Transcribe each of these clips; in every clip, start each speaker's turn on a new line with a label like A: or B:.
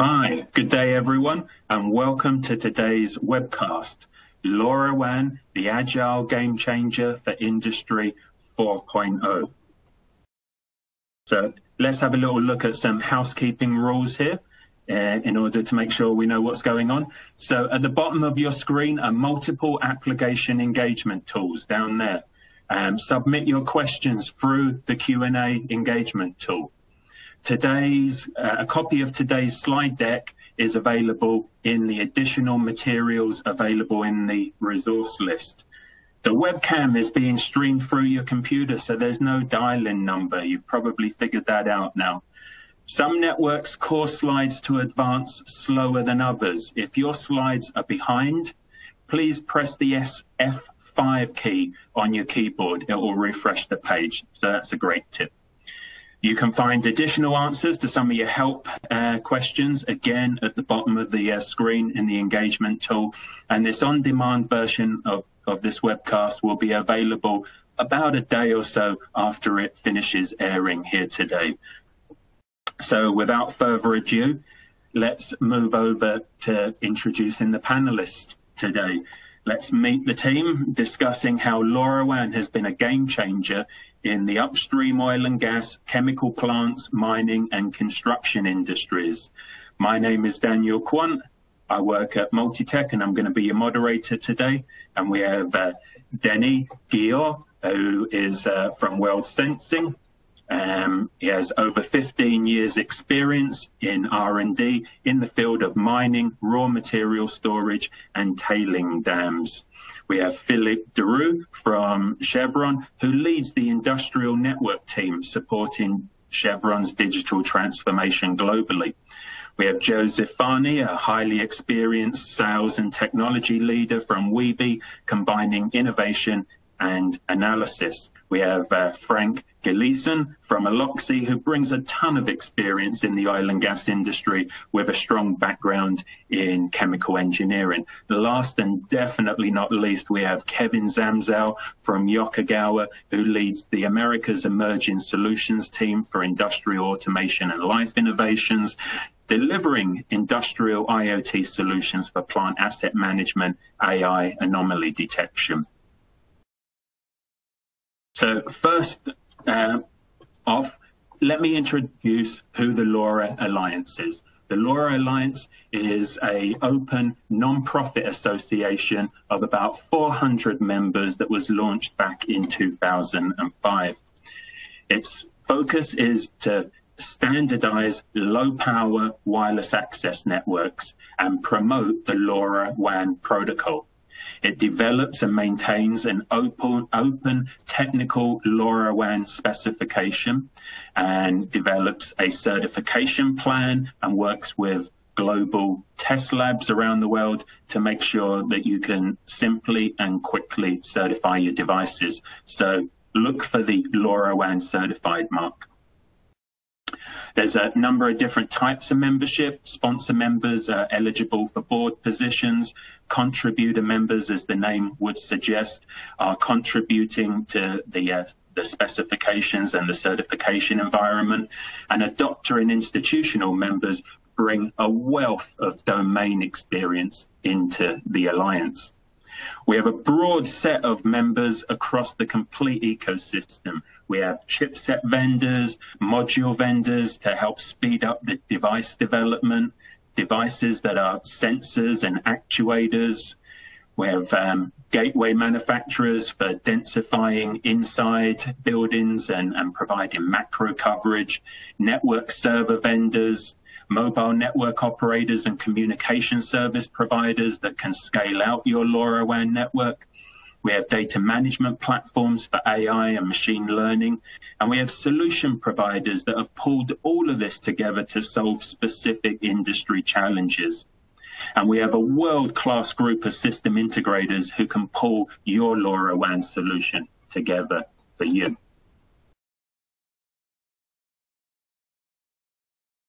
A: Hi, good day everyone, and welcome to today's webcast, LoRa LoRaWAN, the Agile Game Changer for Industry 4.0. So let's have a little look at some housekeeping rules here uh, in order to make sure we know what's going on. So at the bottom of your screen are multiple application engagement tools down there. Um, submit your questions through the Q&A engagement tool. Today's uh, a copy of today's slide deck is available in the additional materials available in the resource list. The webcam is being streamed through your computer, so there's no dial-in number. You've probably figured that out now. Some networks cause slides to advance slower than others. If your slides are behind, please press the SF5 key on your keyboard. It will refresh the page. So that's a great tip. You can find additional answers to some of your help uh, questions, again, at the bottom of the uh, screen in the engagement tool. And this on-demand version of, of this webcast will be available about a day or so after it finishes airing here today. So without further ado, let's move over to introducing the panelists today. Let's meet the team discussing how LoRaWAN has been a game changer in the upstream oil and gas, chemical plants, mining and construction industries. My name is Daniel Quant. I work at Multitech and I'm going to be your moderator today. And we have uh, Denis Guillot, who is uh, from World Sensing. Um, he has over 15 years experience in R&D in the field of mining, raw material storage and tailing dams. We have Philippe Deroux from Chevron, who leads the industrial network team supporting Chevron's digital transformation globally. We have Joseph Fani, a highly experienced sales and technology leader from Webee, combining innovation and analysis. We have uh, Frank Gleason from Aloxy, who brings a ton of experience in the oil and gas industry with a strong background in chemical engineering. Last and definitely not least, we have Kevin Zamzow from Yokogawa, who leads the America's Emerging Solutions team for industrial automation and life innovations delivering industrial IoT solutions for plant asset management, AI anomaly detection. So first uh, off, let me introduce who the LoRa Alliance is. The LoRa Alliance is a open non-profit association of about 400 members that was launched back in 2005. Its focus is to standardize low power wireless access networks and promote the LoRa WAN protocol. It develops and maintains an open, open technical LoRaWAN specification and develops a certification plan and works with global test labs around the world to make sure that you can simply and quickly certify your devices. So look for the LoRaWAN certified mark. There's a number of different types of membership. Sponsor members are eligible for board positions. Contributor members, as the name would suggest, are contributing to the uh, the specifications and the certification environment. And adopter and institutional members bring a wealth of domain experience into the alliance. We have a broad set of members across the complete ecosystem. We have chipset vendors, module vendors to help speed up the device development, devices that are sensors and actuators. We have um, gateway manufacturers for densifying inside buildings and, and providing macro coverage, network server vendors, mobile network operators and communication service providers that can scale out your LoRaWAN network. We have data management platforms for AI and machine learning, and we have solution providers that have pulled all of this together to solve specific industry challenges. And we have a world-class group of system integrators who can pull your LoRaWAN solution together for you.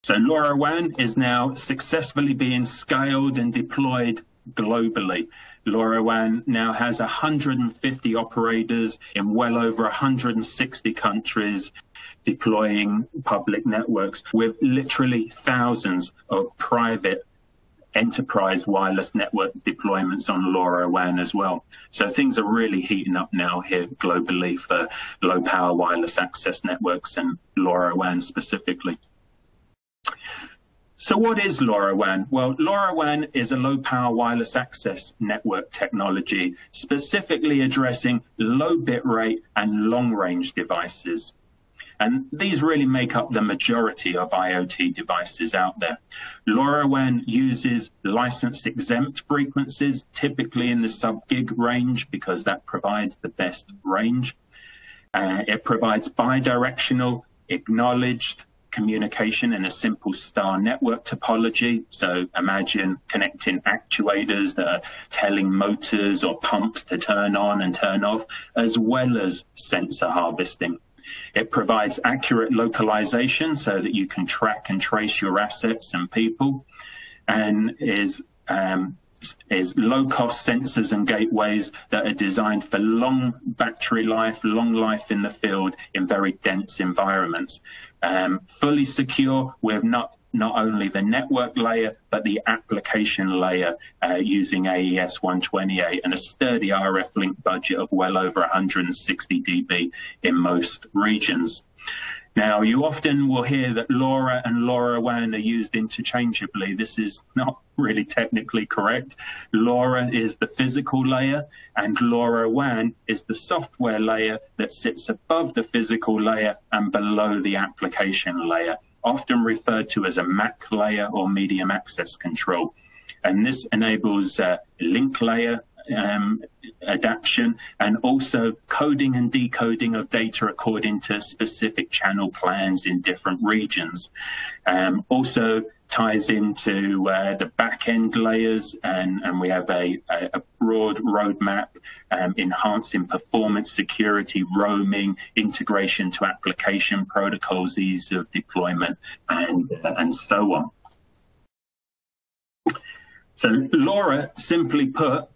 A: So LoRaWAN is now successfully being scaled and deployed globally. LoRaWAN now has 150 operators in well over 160 countries deploying public networks with literally thousands of private enterprise wireless network deployments on LoRaWAN as well. So things are really heating up now here globally for low power wireless access networks and LoRaWAN specifically. So what is LoRaWAN? Well, LoRaWAN is a low power wireless access network technology specifically addressing low bit rate and long range devices. And these really make up the majority of IoT devices out there. LoRaWAN uses license exempt frequencies, typically in the sub gig range, because that provides the best range. Uh, it provides bidirectional, acknowledged communication in a simple star network topology. So imagine connecting actuators that are telling motors or pumps to turn on and turn off, as well as sensor harvesting. It provides accurate localization so that you can track and trace your assets and people and is um, is low-cost sensors and gateways that are designed for long battery life, long life in the field in very dense environments. Um, fully secure with not not only the network layer, but the application layer uh, using AES 128 and a sturdy RF link budget of well over 160 dB in most regions. Now, you often will hear that LoRa and LoRa LoRaWAN are used interchangeably. This is not really technically correct. LoRa is the physical layer and LoRa LoRaWAN is the software layer that sits above the physical layer and below the application layer often referred to as a MAC layer or medium access control. And this enables a link layer um, adaptation and also coding and decoding of data according to specific channel plans in different regions. Um, also ties into uh, the back end layers and, and we have a, a broad roadmap um, enhancing performance, security, roaming, integration to application protocols, ease of deployment and, and so on. So LoRa, simply put,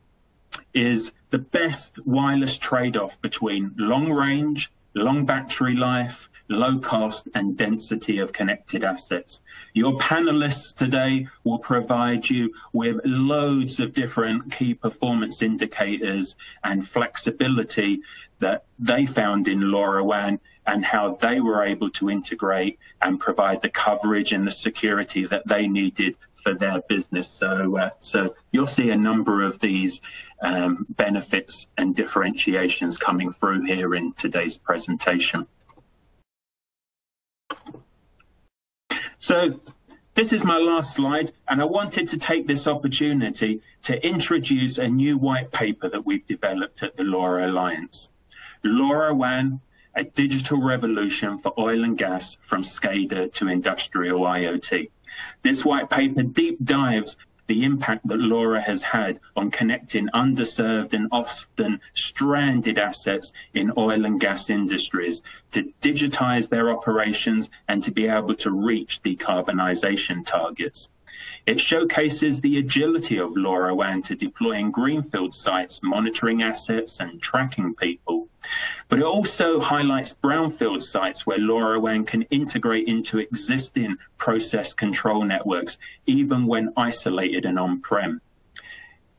A: is the best wireless trade-off between long range, long battery life, low cost and density of connected assets. Your panelists today will provide you with loads of different key performance indicators and flexibility that they found in LoRaWAN and how they were able to integrate and provide the coverage and the security that they needed for their business. So, uh, so you'll see a number of these um, benefits and differentiations coming through here in today's presentation. So this is my last slide, and I wanted to take this opportunity to introduce a new white paper that we've developed at the LoRa Alliance. LoRaWAN, a digital revolution for oil and gas from SCADA to industrial IoT. This white paper deep dives the impact that LoRa has had on connecting underserved and often stranded assets in oil and gas industries to digitize their operations and to be able to reach decarbonisation targets. It showcases the agility of LoRaWAN to deploying greenfield sites, monitoring assets and tracking people. But it also highlights brownfield sites where LoRaWAN can integrate into existing process control networks, even when isolated and on-prem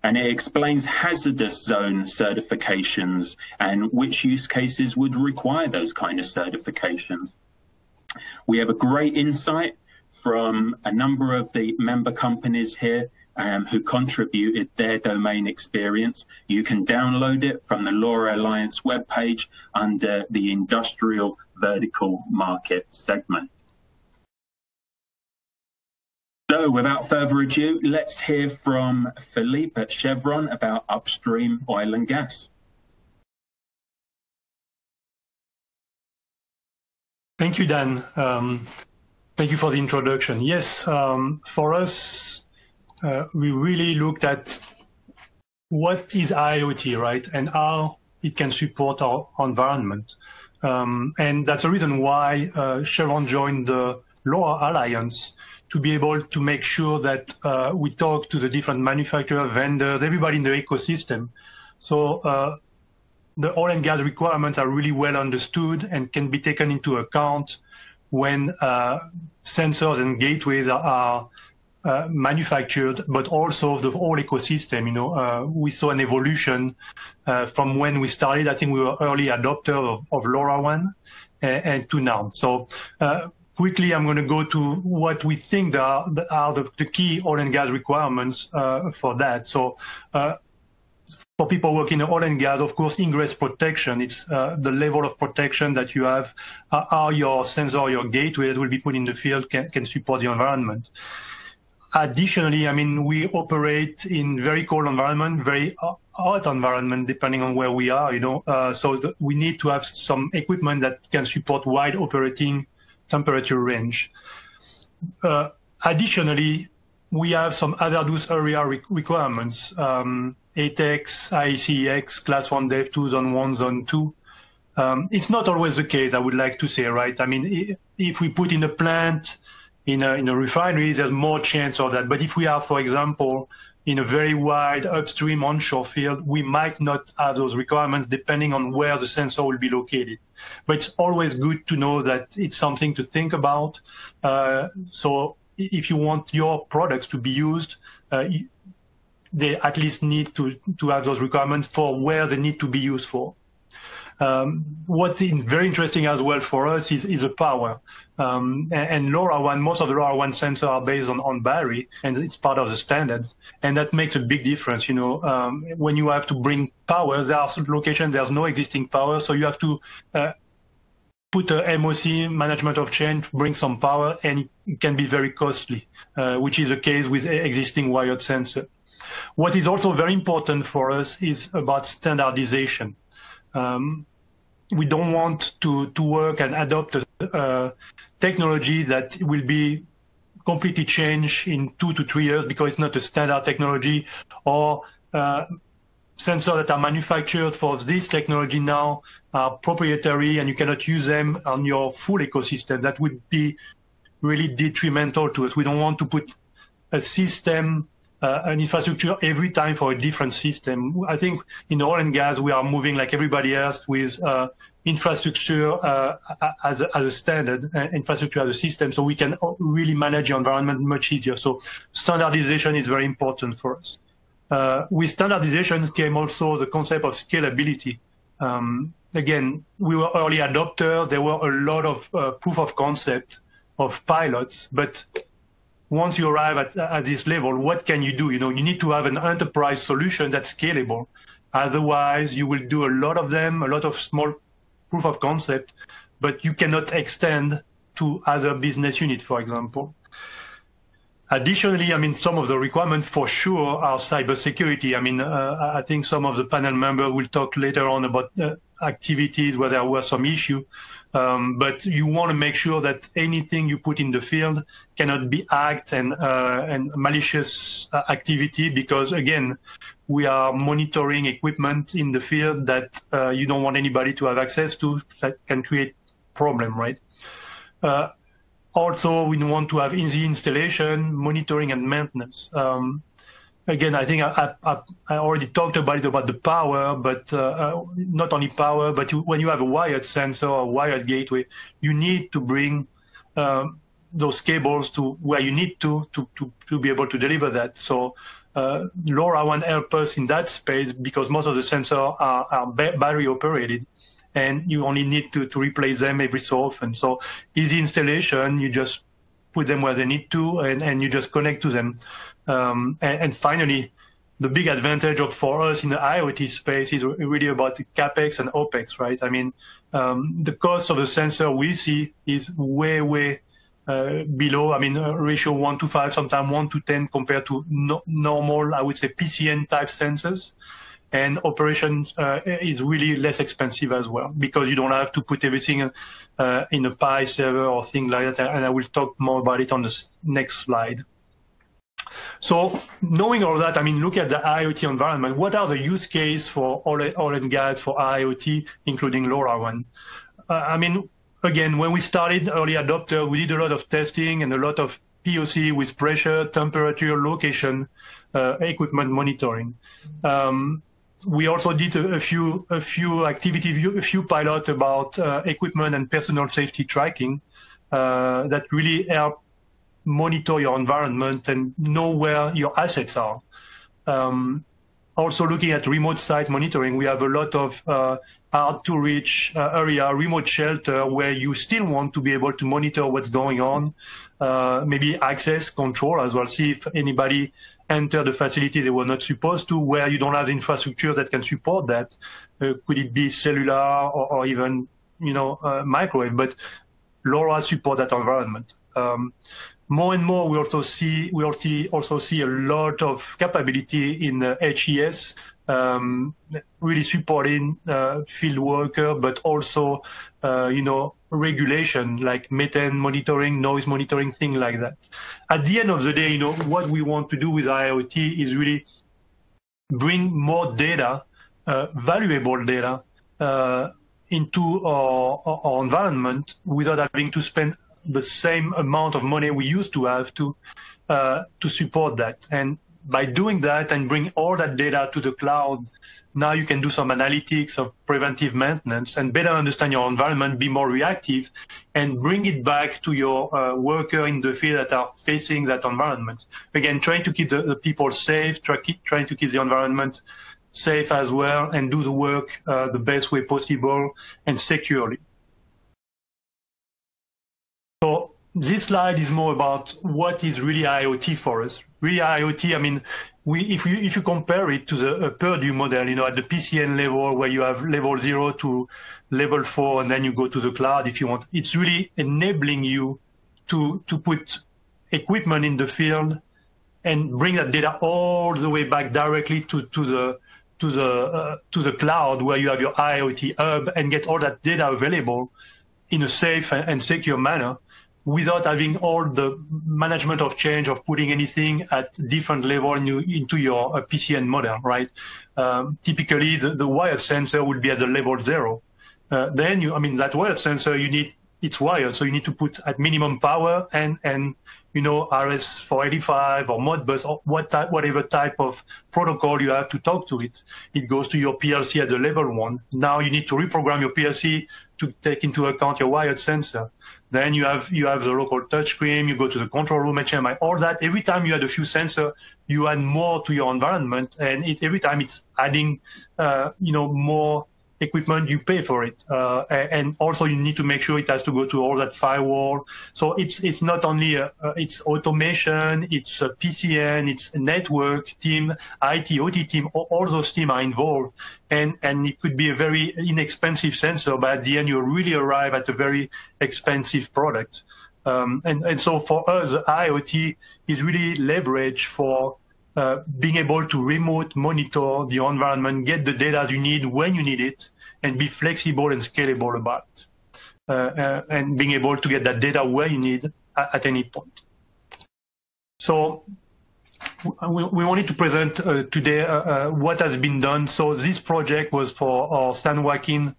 A: and it explains hazardous zone certifications and which use cases would require those kind of certifications. We have a great insight from a number of the member companies here um, who contributed their domain experience. You can download it from the LoRa Alliance webpage under the industrial vertical market segment. So without further ado, let's hear from Philippe at Chevron about upstream oil and gas.
B: Thank you, Dan. Um, Thank you for the introduction. Yes, um, for us, uh, we really looked at what is IoT, right, and how it can support our environment. Um, and that's the reason why uh, Chevron joined the LoRa Alliance to be able to make sure that uh, we talk to the different manufacturers, vendors, everybody in the ecosystem. So uh, the oil and gas requirements are really well understood and can be taken into account when uh, sensors and gateways are, are uh, manufactured, but also the whole ecosystem. You know, uh, we saw an evolution from when we started. I think we were early adopter of, of LoRaWAN and, and to now. So quickly, I'm going to go to what we think are, are the, the, key oil and gas requirements uh, for that. So uh, for people working in oil and gas, of course, ingress protection. It's uh, the level of protection that you have, uh, how your sensor, your gateway that will be put in the field can, can support the environment. Additionally, I mean, we operate in very cold environment, very hot environment, depending on where we are, you know. Uh, so the, we need to have some equipment that can support wide operating temperature range. Uh, additionally, we have some hazardous area re requirements. Um, ATEX, IEC Class 1 Div 2, Zone 1, Zone 2. Um, it's not always the case, I would like to say, right? I mean, if we put in a plant, in a, in a refinery, there's more chance of that. But if we are, for example, in a very wide upstream onshore field, we might not have those requirements depending on where the sensor will be located. But it's always good to know that it's something to think about. Uh, so if you want your products to be used, uh, they at least need to, to have those requirements for where they need to be used for. Um, what's very interesting as well for us is, is the power. Um, and, and LoRaWAN, most of the LoRaWAN sensors are based on, on battery, and it's part of the standards. And that makes a big difference. You know, um, when you have to bring power, there are locations there's no existing power, so you have to uh, put a MOC management of change, bring some power, and it can be very costly, uh, which is the case with existing wired sensor. What is also very important for us is about standardization. Um, we don't want to, to work and adopt a uh, technology that will be completely changed in two to three years because it's not a standard technology or uh, sensors that are manufactured for this technology now are proprietary and you cannot use them on your full ecosystem. That would be really detrimental to us. We don't want to put a system uh, an infrastructure every time for a different system. I think in oil and gas, we are moving like everybody else with uh, infrastructure uh, as, a, as a standard, uh, infrastructure as a system, so we can really manage the environment much easier. So standardization is very important for us. Uh, with standardization came also the concept of scalability. Um, again, we were early adopter. There were a lot of uh, proof of concept of pilots, but once you arrive at, at this level, what can you do? You know, you need to have an enterprise solution that's scalable. Otherwise, you will do a lot of them, a lot of small proof of concept, but you cannot extend to other business units, for example. Additionally, I mean, some of the requirements for sure are cybersecurity. I mean, uh, I think some of the panel members will talk later on about uh, activities where there were some issue. Um, but you want to make sure that anything you put in the field cannot be hacked and, uh, and malicious uh, activity because again, we are monitoring equipment in the field that uh, you don't want anybody to have access to that can create problem, right? Uh, also, we want to have easy installation, monitoring, and maintenance. Um, again, I think I, I, I, already talked about it about the power, but uh, uh, not only power, but you, when you have a wired sensor or a wired gateway, you need to bring um, those cables to where you need to, to, to, to be able to deliver that. So uh, LoRaWAN help us in that space because most of the sensors are, are battery operated and you only need to, to replace them every so often. So easy installation, you just put them where they need to and, and you just connect to them. Um, and, and, finally, the big advantage of, for us in the IoT space is really about the capex and opex, right? I mean, um, the cost of the sensor we see is way, way uh, below. I mean, ratio one to five, sometimes one to ten compared to no, normal, I would say PCN type sensors. And operation uh, is really less expensive as well because you don't have to put everything uh, in a Pi server or thing like that. And I will talk more about it on the next slide. So knowing all that, I mean, look at the IoT environment. What are the use cases for oil and gas for IoT, including LoRaWAN? Uh, I mean, again, when we started early adopter, we did a lot of testing and a lot of POC with pressure, temperature, location, uh, equipment monitoring. Um, we also did a, a, few a few activity, a few pilot about uh, equipment and personal safety tracking uh, that really help monitor your environment and know where your assets are. Um, also looking at remote site monitoring, we have a lot of uh, hard to reach uh, area, remote shelter where you still want to be able to monitor what's going on, uh, maybe access control as well, see if anybody enter the facility they were not supposed to, where you don't have infrastructure that can support that. Uh, could it be cellular or, or even, you know, uh, microwave? But LoRa support that environment. Um, more and more, we also see we also see, also see a lot of capability in uh, HES, um, really supporting uh, field worker, but also uh, you know regulation like methane monitoring, noise monitoring, thing like that. At the end of the day, you know what we want to do with IoT is really bring more data, uh, valuable data, uh, into our, our environment without having to spend the same amount of money we used to have to uh, to support that. And by doing that and bring all that data to the cloud, now you can do some analytics of preventive maintenance and better understand your environment, be more reactive, and bring it back to your uh, worker in the field that are facing that environment. Again, trying to keep the, the people safe, try, keep, trying to keep the environment safe as well, and do the work uh, the best way possible and securely. This slide is more about what is really IoT for us. Really IoT, I mean, we, if you if you compare it to the Purdue model, you know, at the PCN level where you have level zero to level four, and then you go to the cloud if you want, it's really enabling you to to put equipment in the field and bring that data all the way back directly to to the to the uh, to the cloud where you have your IoT hub and get all that data available in a safe and secure manner without having all the management of change of putting anything at different level in, into your uh, PCN model, right? Um, typically, the, the, wired sensor would be at the level zero. Uh, then you, I mean, that wired sensor, you need, it's wired, so you need to put at minimum power and, and, you know, RS485 or Modbus or what type, whatever type of protocol you have to talk to it. It goes to your PLC at the level one. Now you need to reprogram your PLC to take into account your wired sensor. Then you have you have the local touchscreen. You go to the control room, HMI, all that. Every time you add a few sensor, you add more to your environment, and it, every time it's adding, uh, you know, more equipment, you pay for it. Uh, and also you need to make sure it has to go to all that firewall. So it's, it's not only, a, uh, it's automation, it's a PCN, it's network team, IT, OT team, all, all those teams are involved. And, and it could be a very inexpensive sensor, but at the end you really arrive at a very expensive product. Um, and, and so for us, IoT is really leverage for uh, being able to remote monitor the environment, get the data you need when you need it, and be flexible and scalable about it. Uh, uh, and being able to get that data where you need at, at any point. So we, we wanted to present uh, today uh, uh, what has been done. So this project was for our San Joaquin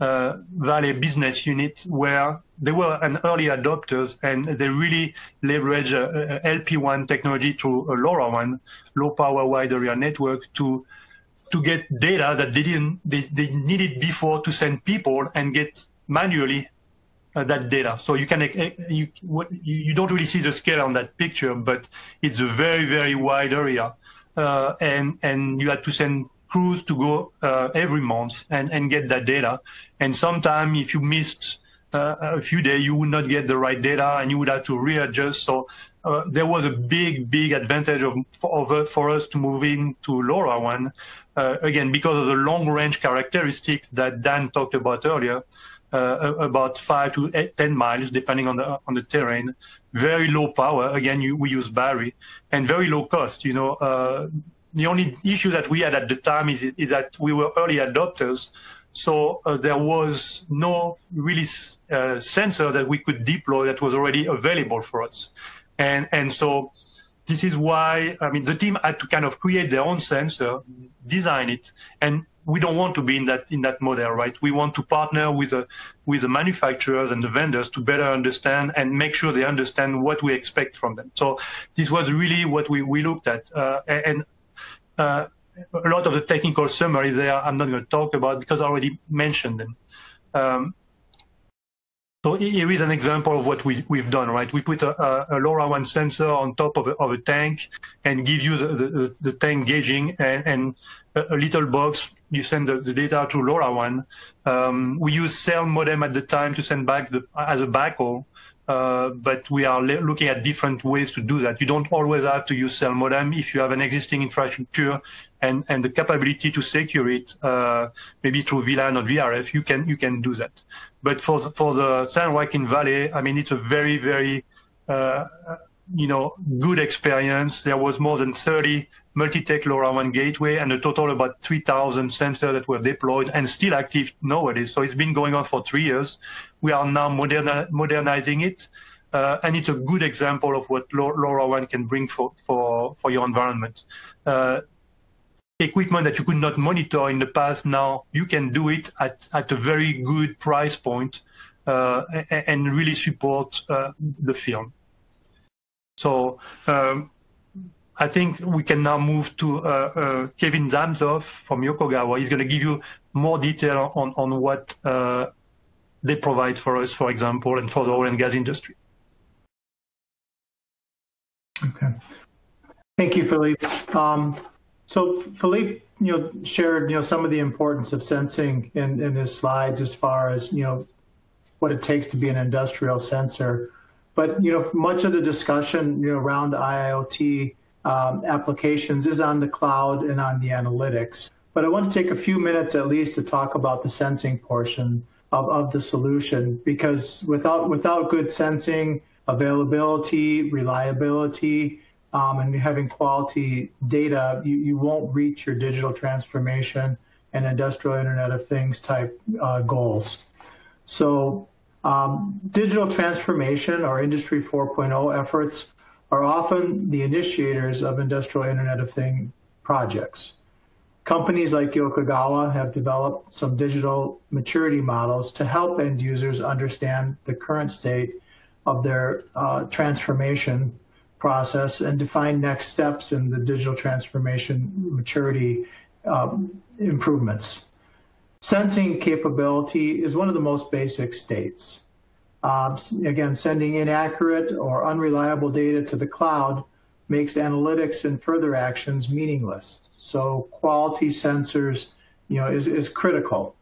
B: uh, Valley business unit where they were an early adopters and they really leverage uh, uh LPWAN technology through a LoRaWAN, low power wide area network to to get data that they didn't they, they needed before to send people and get manually uh, that data. So you can uh, you you don't really see the scale on that picture, but it's a very very wide area, uh, and and you had to send crews to go uh, every month and, and get that data. And sometimes if you missed a few days, you would not get the right data and you would have to readjust. So uh, there was a big, big advantage of, of for us to move into LoRaWAN, uh, again, because of the long range characteristics that Dan talked about earlier, uh, about five to eight, 10 miles, depending on the, on the terrain. Very low power. Again, you, we use battery and very low cost. You know, uh, the only issue that we had at the time is, is that we were early adopters. So uh, there was no really uh, sensor that we could deploy that was already available for us. And, and so this is why, I mean, the team had to kind of create their own sensor, design it, and we don't want to be in that in that model, right? We want to partner with the with the manufacturers and the vendors to better understand and make sure they understand what we expect from them. So this was really what we we looked at, uh, and uh, a lot of the technical summary there I'm not going to talk about because I already mentioned them. Um, so here is an example of what we, we've done, right? We put a, a LoRaWAN sensor on top of a, of a tank and give you the, the, the tank gauging and, and a, a, little box. You send the, the data to LoRaWAN. Um, we use cell modem at the time to send back the, as a backhaul. Uh, but we are looking at different ways to do that. You don't always have to use cell modem if you have an existing infrastructure and, and the capability to secure it, uh, maybe through VLAN or VRF, you can you can do that. But for the, for the San Joaquin Valley, I mean, it's a very very uh, you know good experience. There was more than 30 Multi-Tech LoRaWAN gateway and a total about 3,000 sensors that were deployed and still active nowadays. So it's been going on for three years. We are now moderni modernizing it. Uh, and it's a good example of what LoRaWAN can bring for, for, for your environment. Uh, equipment that you could not monitor in the past, now you can do it at, at a very good price point, uh, and, really support uh, the film. So um, I think we can now move to uh, uh, Kevin Zamzow from Yokogawa. He's going to give you more detail on, on what uh, they provide for us, for example, and for the oil and gas industry.
C: Okay. Thank you, Philippe. Um, so Philippe, you know, shared, you know, some of the importance of sensing in, in his slides as far as, you know, what it takes to be an industrial sensor. But, you know, much of the discussion, you know, around IoT um, applications is on the cloud and on the analytics. But I want to take a few minutes at least to talk about the sensing portion of, of the solution because without without good sensing, availability, reliability, um, and having quality data, you, you won't reach your digital transformation and industrial Internet of Things type uh, goals. So um, digital transformation or Industry 4.0 efforts are often the initiators of industrial Internet of Things projects. Companies like Yokogawa have developed some digital maturity models to help end users understand the current state of their uh, transformation process and define next steps in the digital transformation maturity um, improvements. Sensing capability is one of the most basic states. Um, again, sending inaccurate or unreliable data to the cloud makes analytics and further actions meaningless. So quality sensors, you know, is, is critical.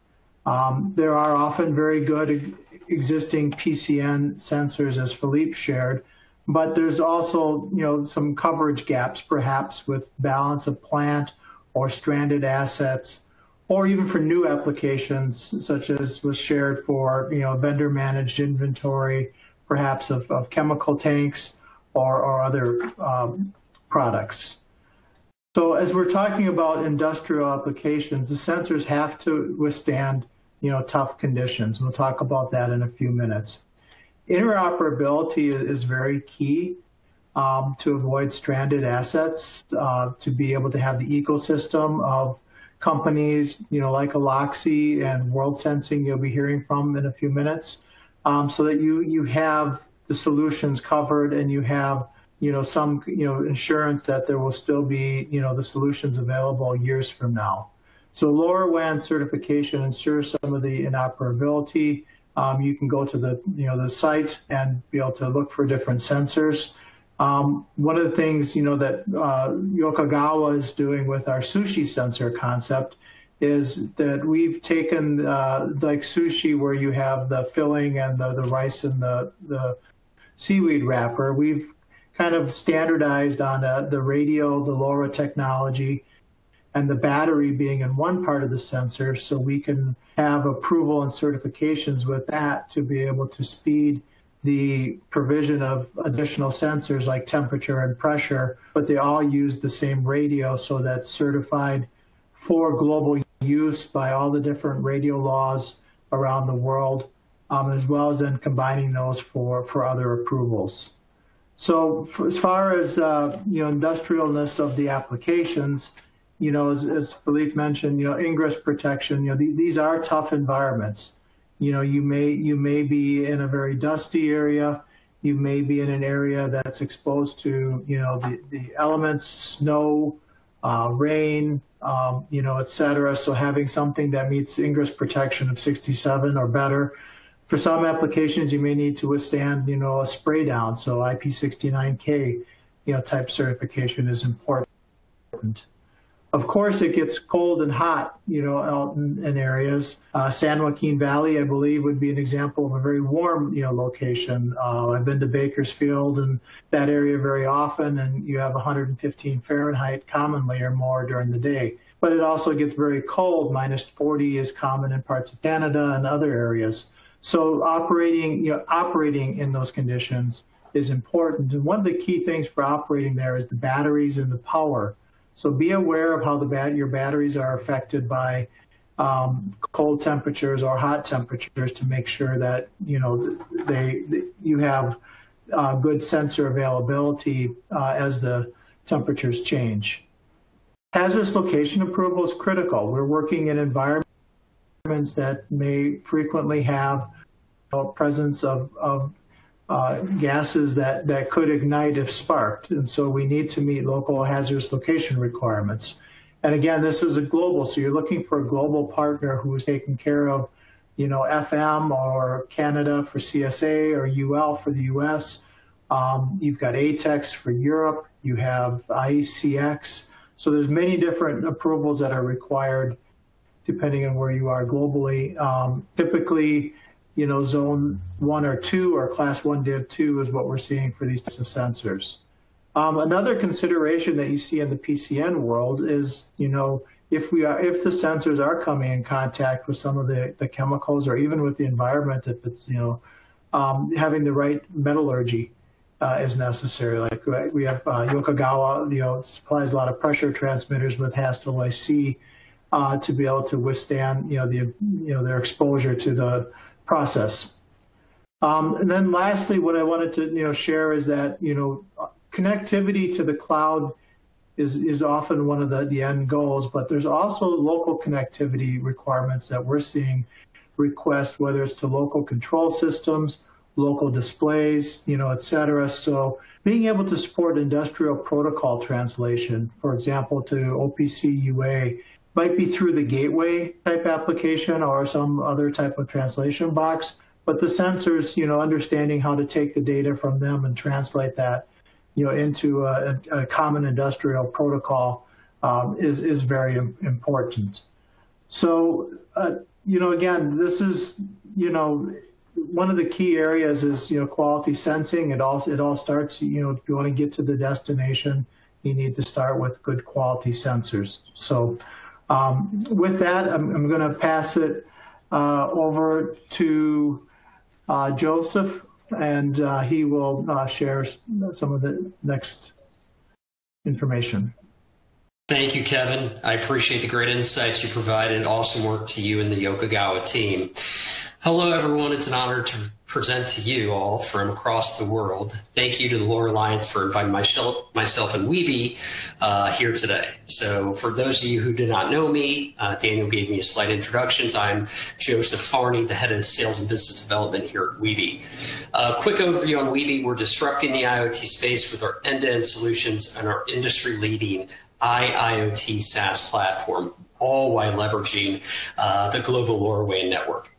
C: Um, there are often very good existing PCN sensors, as Philippe shared, but there's also, you know, some coverage gaps, perhaps with balance of plant or stranded assets or even for new applications, such as was shared for you know vendor managed inventory, perhaps of, of chemical tanks or, or other um, products. So as we're talking about industrial applications, the sensors have to withstand you know tough conditions. We'll talk about that in a few minutes. Interoperability is very key um, to avoid stranded assets, uh, to be able to have the ecosystem of companies, you know, like Aloxy and World Sensing you'll be hearing from in a few minutes, um, so that you, have the solutions covered and you have, you know, some, you know, insurance that there will still be, you know, the solutions available years from now. So LoRaWAN certification ensures some of the interoperability. Um, you can go to the, you know, the site and be able to look for different sensors. Um, one of the things, you know, that uh, Yokogawa is doing with our sushi sensor concept is that we've taken uh, like sushi where you have the filling and the, the rice and the, the seaweed wrapper. We've kind of standardized on uh, the radio, the LoRa technology, and the battery being in one part of the sensor so we can have approval and certifications with that to be able to speed the provision of additional sensors like temperature and pressure, but they all use the same radio, so that's certified for global use by all the different radio laws around the world, um, as well as then combining those for, for other approvals. So for, as far as uh, you know, industrialness of the applications, you know, as, as Philippe mentioned, you know, ingress protection, you know, th- these are tough environments. You know, you may you may be in a very dusty area. You may be in an area that's exposed to you know the, the elements, snow, uh, rain, um, you know, et cetera. So having something that meets ingress protection of 67 or better. For some applications, you may need to withstand, you know, a spray down. So IP69K, you know, type certification is important. Of course, it gets cold and hot, you know, out in, in areas. Uh, San Joaquin Valley, I believe, would be an example of a very warm, you know, location. Uh, I've been to Bakersfield and that area very often, and you have 115 Fahrenheit commonly or more during the day. But it also gets very cold. Minus 40 is common in parts of Canada and other areas. So operating, you know, operating in those conditions is important. And one of the key things for operating there is the batteries and the power. So be aware of how the your batteries are affected by um, cold temperatures or hot temperatures to make sure that you know they, they you have uh, good sensor availability uh, as the temperatures change. Hazardous location approval is critical. We're working in environments that may frequently have know, presence of, of uh, gases that, that could ignite if sparked. And so we need to meet local hazardous location requirements. And again, this is a global, so you're looking for a global partner who is taking care of, you know, FM or Canada for CSA or UL for the US. Um, you've got ATEX for Europe. You have IECEx. So there's many different approvals that are required depending on where you are globally. Um, typically, you know, zone one or two or class one div two is what we're seeing for these types of sensors. Um, another consideration that you see in the PCN world is, you know, if we are, if the sensors are coming in contact with some of the, the chemicals or even with the environment, if it's, you know, um, having the right metallurgy uh, is necessary. Like we have uh, Yokogawa, you know, supplies a lot of pressure transmitters with Hastelloy C uh, to be able to withstand, you know, the, you know, their exposure to the process. Um, and then lastly, what I wanted to you know share is that you know connectivity to the cloud is is often one of the, the end goals, but there's also local connectivity requirements that we're seeing request, whether it's to local control systems, local displays, you know, et cetera. So being able to support industrial protocol translation, for example, to OPC UA might be through the gateway type application or some other type of translation box. But the sensors, you know, understanding how to take the data from them and translate that, you know, into a, a common industrial protocol um, is is very important. So, uh, you know, again, this is, you know, one of the key areas is you know quality sensing. It all it all starts, you know, if you want to get to the destination, you need to start with good quality sensors. So um, with that, I'm, I'm going to pass it uh, over to uh, Joseph, and uh, he will uh, share some of the next information.
D: Thank you, Kevin. I appreciate the great insights you provided. Awesome work to you and the Yokogawa team. Hello, everyone. It's an honor to present to you all from across the world. Thank you to the LoRa Alliance for inviting myself, myself and Webee uh, here today. So for those of you who do not know me, uh, Daniel gave me a slight introduction. I'm Joseph Farney, the head of sales and business development here at Webee. Uh, quick overview on Webee. We're disrupting the IoT space with our end-to-end solutions and our industry-leading IIoT SaaS platform, all while leveraging uh, the global LoRaWAN network.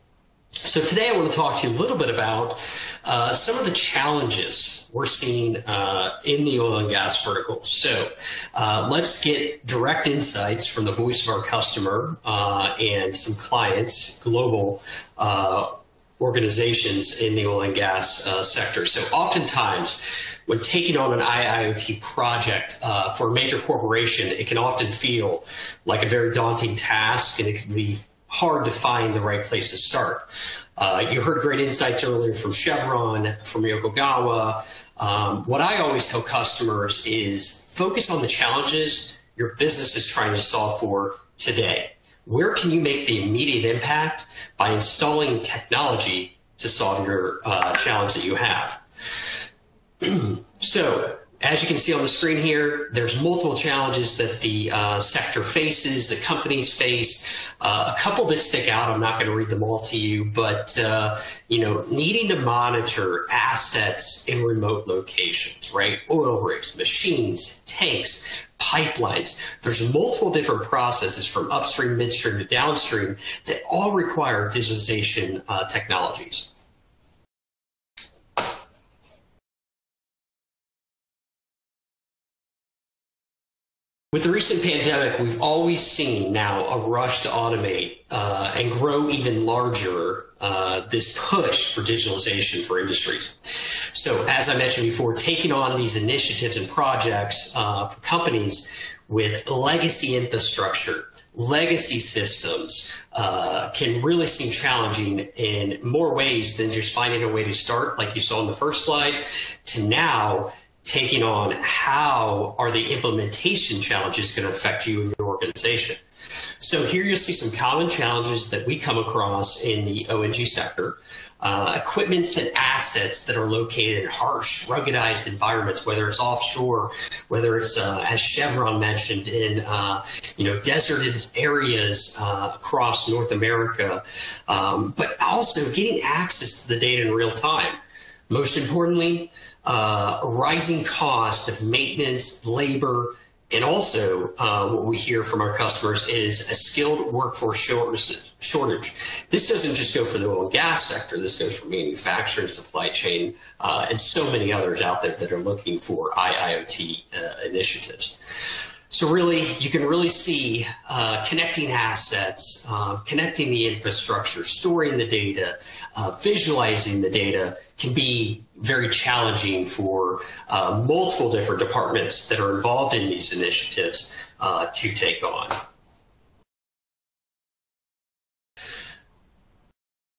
D: So today I want to talk to you a little bit about uh, some of the challenges we're seeing uh, in the oil and gas vertical. So uh, let's get direct insights from the voice of our customer uh, and some clients, global uh, organizations in the oil and gas uh, sector. So oftentimes when taking on an IIoT project for a major corporation, it can often feel like a very daunting task and it can be hard to find the right place to start. Uh, you heard great insights earlier from Chevron, from Yokogawa. Um, what I always tell customers is focus on the challenges your business is trying to solve for today. Where can you make the immediate impact by installing technology to solve your uh, challenge that you have? so As you can see on the screen here, there's multiple challenges that the uh, sector faces, the companies face. Uh, a couple that stick out, I'm not going to read them all to you, but uh, you know, needing to monitor assets in remote locations, right? Oil rigs, machines, tanks, pipelines. There's multiple different processes from upstream, midstream to downstream that all require digitization uh, technologies. With the recent pandemic, we've always seen now a rush to automate uh, and grow even larger uh, this push for digitalization for industries. So, as I mentioned before, taking on these initiatives and projects uh, for companies with legacy infrastructure, legacy systems uh, can really seem challenging in more ways than just finding a way to start, like you saw in the first slide, to now taking on how are the implementation challenges going to affect you and your organization. So here you'll see some common challenges that we come across in the O&G sector. Uh, equipment and assets that are located in harsh, ruggedized environments, whether it's offshore, whether it's, uh, as Chevron mentioned, in uh, you know deserted areas uh, across North America, um, but also getting access to the data in real time. Most importantly, uh, rising cost of maintenance, labor, and also uh, what we hear from our customers is a skilled workforce shortage. This doesn't just go for the oil and gas sector. This goes for manufacturing, supply chain, uh, and so many others out there that are looking for IIoT uh, initiatives. So really, you can really see uh, connecting assets, uh, connecting the infrastructure, storing the data, uh, visualizing the data can be very challenging for uh, multiple different departments that are involved in these initiatives uh, to take on.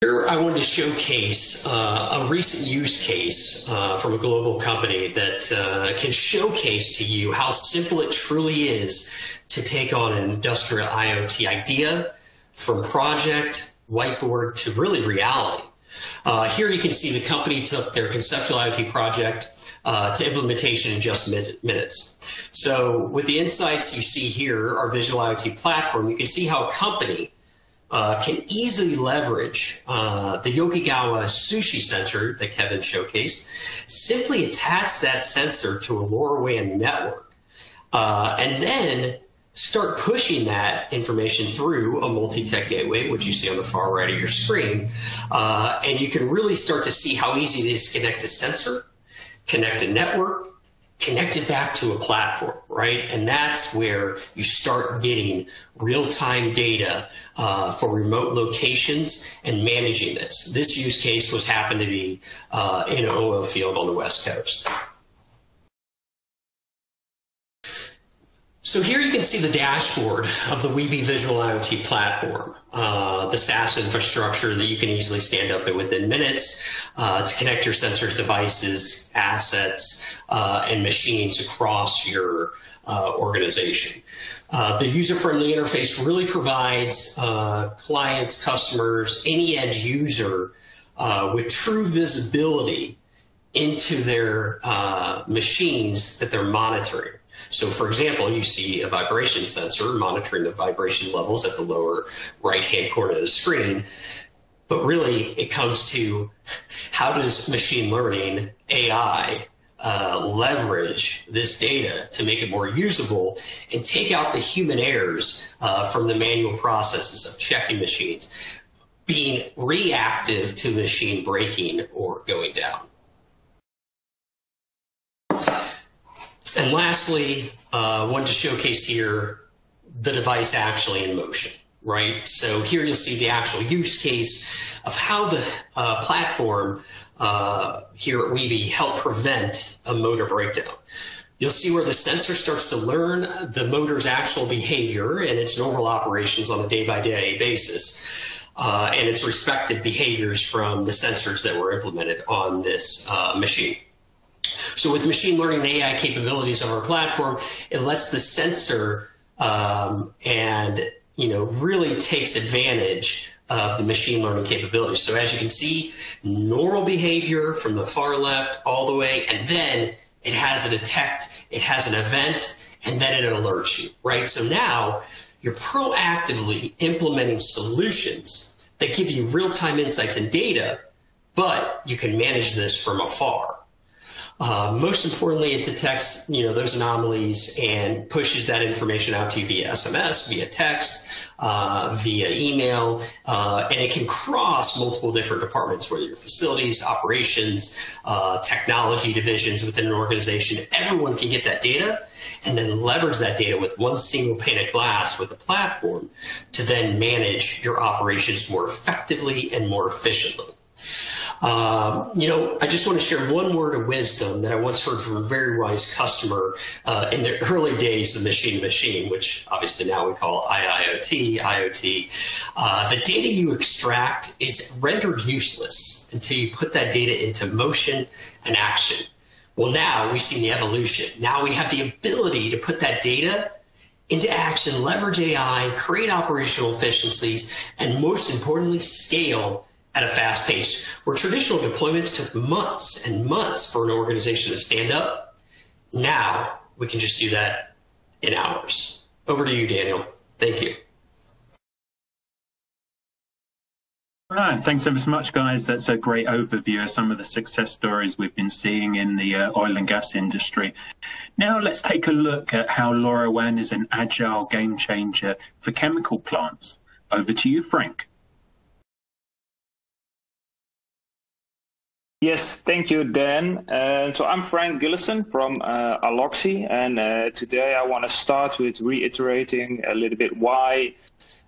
D: Here I wanted to showcase uh, a recent use case uh, from a global company that uh, can showcase to you how simple it truly is to take on an industrial IoT idea from project, whiteboard to really reality. Uh, here you can see the company took their conceptual IoT project uh, to implementation in just minutes. So with the insights you see here, our visual IoT platform, you can see how a company uh, can easily leverage uh, the Yokogawa sushi sensor that Kevin showcased, simply attach that sensor to a LoRaWAN network, uh, and then start pushing that information through a MultiTech gateway, which you see on the far right of your screen, uh, and you can really start to see how easy it is to connect a sensor, connect a network, connected back to a platform, right? And that's where you start getting real-time data uh, for remote locations and managing this. This use case was happened to be uh, in an oil field on the West Coast. So here you can see the dashboard of the Webee Visual IoT platform, uh, the SaaS infrastructure that you can easily stand up in within minutes uh, to connect your sensors, devices, assets, uh, and machines across your uh, organization. Uh, the user-friendly interface really provides uh, clients, customers, any end user with true visibility into their machines that they're monitoring. So for example, you see a vibration sensor monitoring the vibration levels at the lower right-hand corner of the screen. But really, it comes to how does machine learning, AI, uh, leverage this data to make it more usable and take out the human errors uh, from the manual processes of checking machines, being reactive to machine breaking or going down. And lastly, I uh, wanted to showcase here the device actually in motion, right? So here you'll see the actual use case of how the uh, platform uh, here at Webee help prevent a motor breakdown. You'll see where the sensor starts to learn the motor's actual behavior and its normal operations on a day-by-day basis. Uh, and its respective behaviors from the sensors that were implemented on this uh, machine. So with machine learning and AI capabilities of our platform, it lets the sensor um, and you know really takes advantage of the machine learning capabilities. So as you can see, normal behavior from the far left all the way, and then it has a detect, it has an event, and then it alerts you, right? So now you're proactively implementing solutions that give you real time insights and data, but you can manage this from afar. Uh, most importantly, it detects you know those anomalies and pushes that information out to you via SMS, via text, uh, via email, uh, and it can cross multiple different departments, whether your facilities, operations, uh, technology divisions within an organization. Everyone can get that data and then leverage that data with one single pane of glass with a platform to then manage your operations more effectively and more efficiently. Um, you know, I just want to share one word of wisdom that I once heard from a very wise customer uh, in the early days of machine to machine, which obviously now we call IIoT, IoT. Uh, the data you extract is rendered useless until you put that data into motion and action. Well, now we've seen the evolution. Now we have the ability to put that data into action, leverage AI, create operational efficiencies, and most importantly, scale at a fast pace. Where traditional deployments took months and months for an organization to stand up, now we can just do that in hours. Over to you, Daniel. Thank you.
A: All right, thanks ever so much, guys. That's a great overview of some of the success stories we've been seeing in the uh, oil and gas industry. Now let's take a look at how LoRaWAN is an agile game changer for chemical plants. Over to you, Frank.
E: Yes, thank you, Dan. Uh, so I'm Frank Gillison from uh, Aloxy, and uh, today I want to start with reiterating a little bit why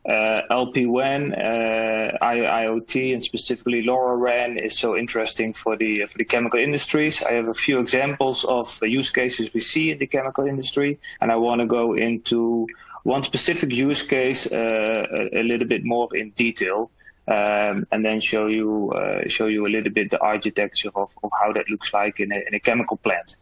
E: uh, LPWAN, uh, IoT, and specifically LoRaWAN is so interesting for the for the chemical industries. I have a few examples of use cases we see in the chemical industry, and I want to go into one specific use case uh, a, a little bit more in detail um, and then show you uh, show you a little bit the architecture of, of how that looks like in a, in a chemical plant.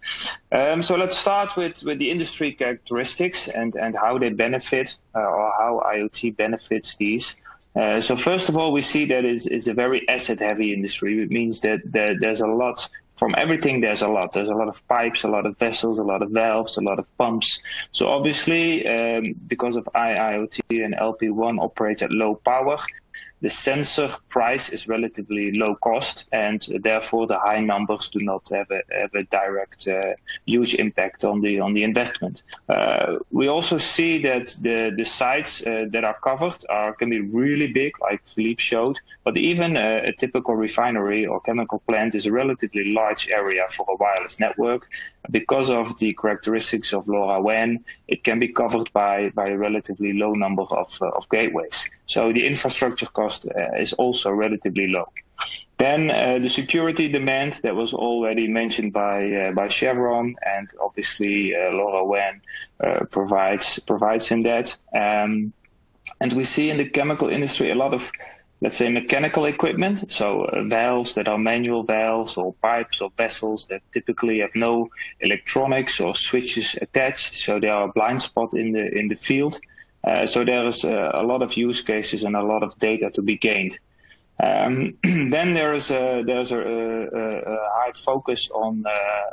E: Um, so let's start with, with the industry characteristics and, and how they benefit uh, or how IoT benefits these. Uh, so first of all, we see that it's, it's a very asset-heavy industry. It means that, that there's a lot from everything. There's a lot. There's a lot of pipes, a lot of vessels, a lot of valves, a lot of pumps. So obviously, um, because of IIoT and LPWAN operates at low power, the sensor price is relatively low cost, and therefore the high numbers do not have a, have a direct uh, huge impact on the on the investment. Uh, we also see that the the sites uh, that are covered are can be really big, like Philippe showed. But even a, a typical refinery or chemical plant is a relatively large area for a wireless network. Because of the characteristics of LoRaWAN, it can be covered by by a relatively low number of uh, of gateways. So the infrastructure cost uh, is also relatively low. Then uh, the security demand that was already mentioned by uh, by Chevron, and obviously LoRaWAN provides provides in that. Um, and we see in the chemical industry a lot of, let's say, mechanical equipment, so uh, valves that are manual valves, or pipes or vessels that typically have no electronics or switches attached, so they are a blind spot in the in the field. Uh, so there is uh, a lot of use cases and a lot of data to be gained. Um, then there is a, there's a, a, a high focus on uh,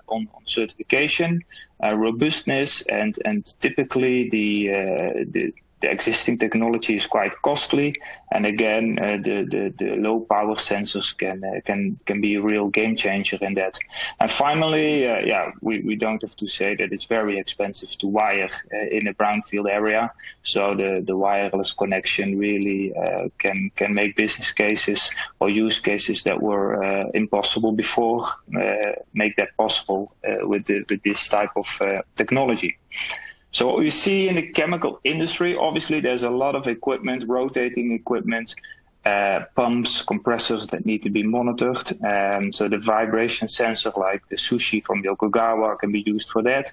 E: on, on, certification, uh, robustness, and and typically the, uh, the the existing technology is quite costly, and again, uh, the, the, the low power sensors can uh, can can be a real game changer in that. And finally, uh, yeah, we, we don't have to say that it's very expensive to wire uh, in a brownfield area. So the, the wireless connection really uh, can can make business cases or use cases that were uh, impossible before make that possible with the, with this type of technology. So what we see in the chemical industry, obviously there's a lot of equipment, rotating equipment, uh, pumps, compressors that need to be monitored. Um, so the vibration sensor like the sushi from Yokogawa can be used for that.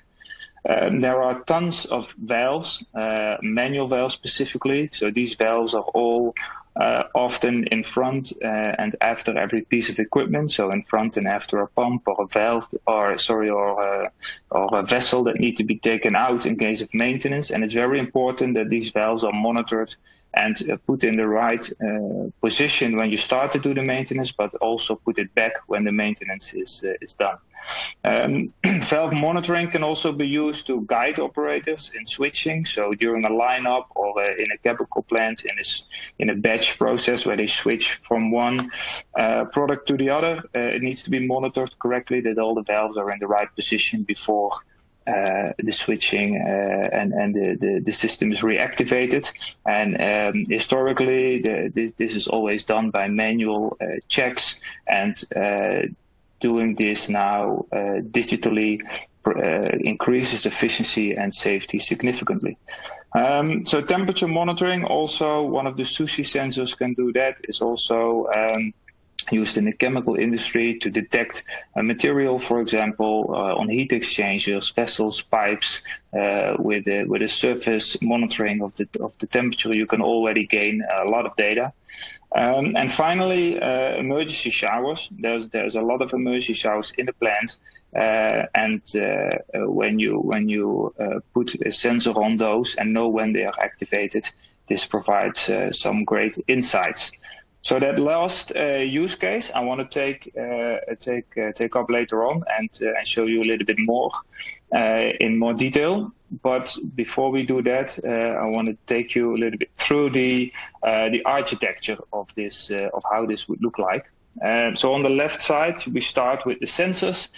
E: Um, there are tons of valves, uh, manual valves specifically. So these valves are all uh, often in front uh, and after every piece of equipment. So in front and after a pump or a valve or sorry or a, uh, or a vessel that need to be taken out in case of maintenance. And it's very important that these valves are monitored and uh, put in the right uh, position when you start to do the maintenance, but also put it back when the maintenance is uh, is done. Um, valve monitoring can also be used to guide operators in switching. So during a lineup or uh, in a chemical plant in a, in a batch process where they switch from one uh, product to the other, uh, it needs to be monitored correctly that all the valves are in the right position before uh, the switching uh, and, and the, the, the, system is reactivated. And um, historically, the, this, this, is always done by manual uh, checks and doing this now digitally increases efficiency and safety significantly. Um, so temperature monitoring also one of the Sushi sensors can do that is also um, used in the chemical industry to detect a material, for example, uh, on heat exchangers, vessels, pipes, uh, with a, with a surface monitoring of the of the temperature, you can already gain a lot of data. Um, and finally, uh, emergency showers. There's there's a lot of emergency showers in the plant, uh, and uh, uh when you when you uh, put a sensor on those and know when they are activated, this provides some great insights. So that last uh, use case I want to take uh, take uh, take up later on and uh, and show you a little bit more uh, in more detail. But before we do that, uh, I want to take you a little bit through the the architecture of this of how this would look like. Um, so on the left side, we start with the sensors.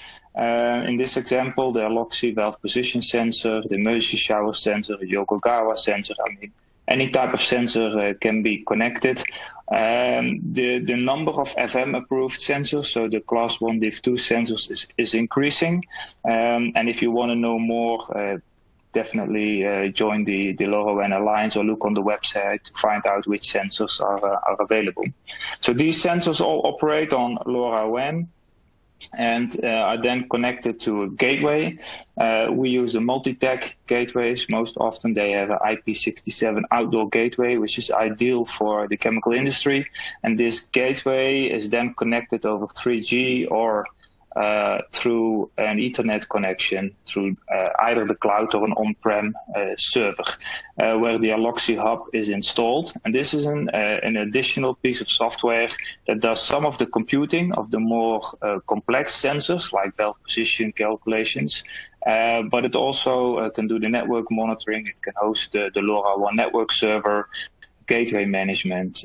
E: in this example, the Aloxy valve position sensor, the emergency shower sensor, the Yokogawa sensor. I mean, any type of sensor uh, can be connected. Um, the, the number of FM approved sensors, so the class 1 div 2 sensors is, is increasing. Um, and if you want to know more, uh, definitely uh, join the, the LoRaWAN Alliance or look on the website to find out which sensors are, uh, are available. So these sensors all operate on LoRaWAN and uh, are then connected to a gateway. Uh, we use the MultiTech gateways. Most often they have an IP67 outdoor gateway, which is ideal for the chemical industry. And this gateway is then connected over 3G or through an Ethernet connection through uh, either the cloud or an on-prem uh, server uh, where the Aloxy hub is installed. And this is an, uh, an, additional piece of software that does some of the computing of the more uh, complex sensors like valve position calculations. but it also can do the network monitoring. It can host the, LoRaWAN network server, gateway management,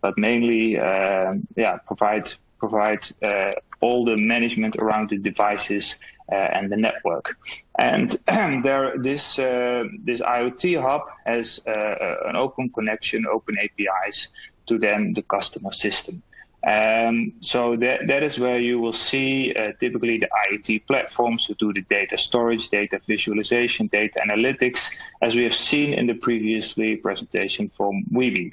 E: but mainly, yeah, provide provide uh, all the management around the devices uh, and the network. And there, this uh, this IoT hub has an open connection, open APIs to then the customer system. Um, so that, that is where you will see uh, typically the IoT platforms to do the data storage, data visualization, data analytics, as we have seen in the previously presentation from Webee.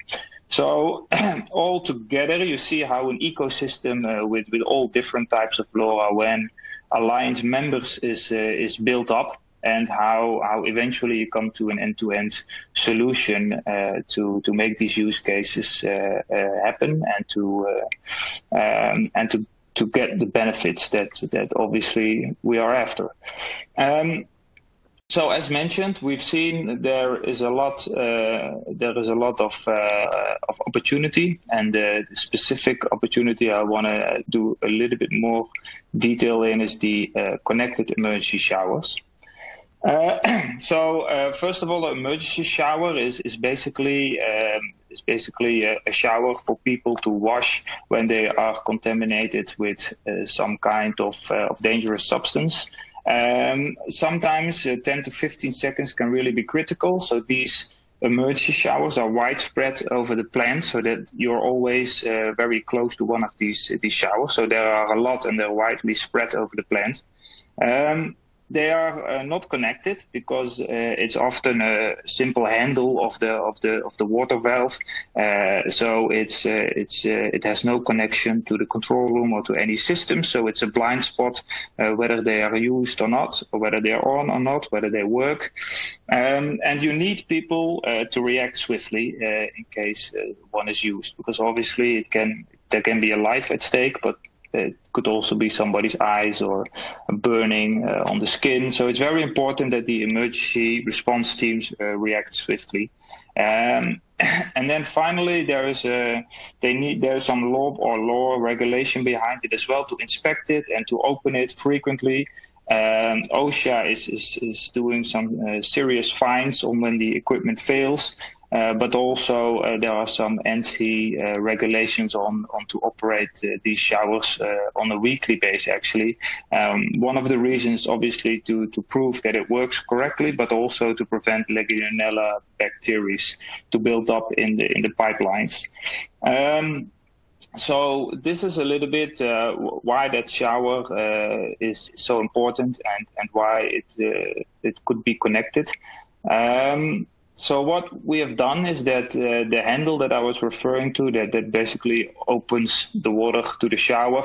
E: So all together, you see how an ecosystem uh, with, with all different types of LoRaWAN alliance members is, uh, is built up and how, how eventually you come to an end-to-end solution uh, to, to make these use cases uh, uh, happen and to, uh, um, and to, to get the benefits that, that obviously we are after. Um, so as mentioned, we've seen there is a lot uh, there is a lot of uh, of opportunity, and the specific opportunity I want to do a little bit more detail in is the uh, connected emergency showers. Uh, so uh, first of all, an emergency shower is is basically um, is basically a, a, shower for people to wash when they are contaminated with uh, some kind of of dangerous substance. Um, sometimes uh, 10 to 15 seconds can really be critical. So these emergency showers are widespread over the plant so that you're always uh, very close to one of these these showers. So there are a lot and they're widely spread over the plant. Um, they are uh, not connected because uh, it's often a simple handle of the of the of the water valve. Uh, so it's it's it has no connection to the control room or to any system. So it's a blind spot whether they are used or not, or whether they are on or not, whether they work. Um, and you need people to react swiftly in case one is used because obviously it can there can be a life at stake, but it could also be somebody's eyes or burning uh, on the skin. So it's very important that the emergency response teams uh, react swiftly. Um, and then finally, there is a they need there's some law or law regulation behind it as well to inspect it and to open it frequently. Um, OSHA is, is, is doing some uh, serious fines on when the equipment fails. Uh, but also uh, there are some ANSI uh, regulations on, on to operate these showers on a weekly basis actually. Um, one of the reasons obviously to, to prove that it works correctly, but also to prevent Legionella bacteria to build up in the in the pipelines. Um, so this is a little bit uh, why that shower uh, is so important and, and why it uh, it could be connected. Um, so what we have done is that uh, the handle that I was referring to, that, that basically opens the water to the shower,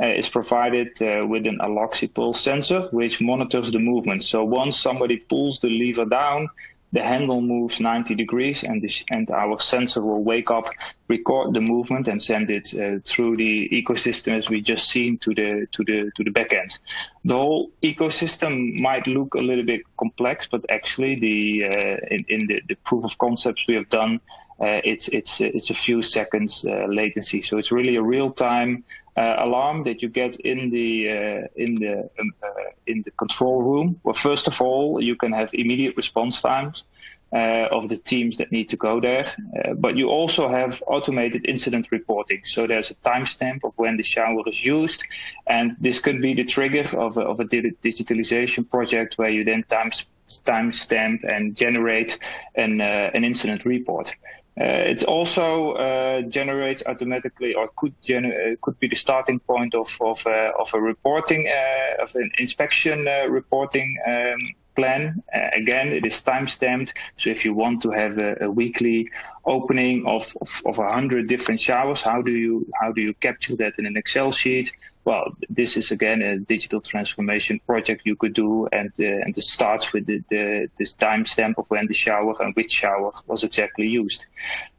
E: uh, is provided uh, with an Aloxy sensor, which monitors the movement. So once somebody pulls the lever down, the handle moves 90 degrees and, and our sensor will wake up, record the movement and send it uh, through the ecosystem as we just seen to the, to the, to the backend. The whole ecosystem might look a little bit complex, but actually the, uh, in, in the, the, proof of concepts we have done, uh, it's, it's, it's a few seconds uh, latency. So it's really a real time alarm that you get in the uh, in the um, uh, in the control room. Well, first of all, you can have immediate response times. Uh, of the teams that need to go there. Uh, but you also have automated incident reporting. So there's a timestamp of when the shower is used, and this could be the trigger of a, of a digitalization project where you then time timestamp and generate an uh, an incident report. Uh, it also uh, generates automatically, or could gener- uh, could be the starting point of of, uh, of a reporting uh, of an inspection uh, reporting um, plan. again, it is time stamped, so if you want to have a, a weekly opening of of, of a hundred different showers, how do you how do you capture that in an Excel sheet? Well, this is again a digital transformation project you could do, and uh, and it starts with the, the this timestamp of when the shower and which shower was exactly used.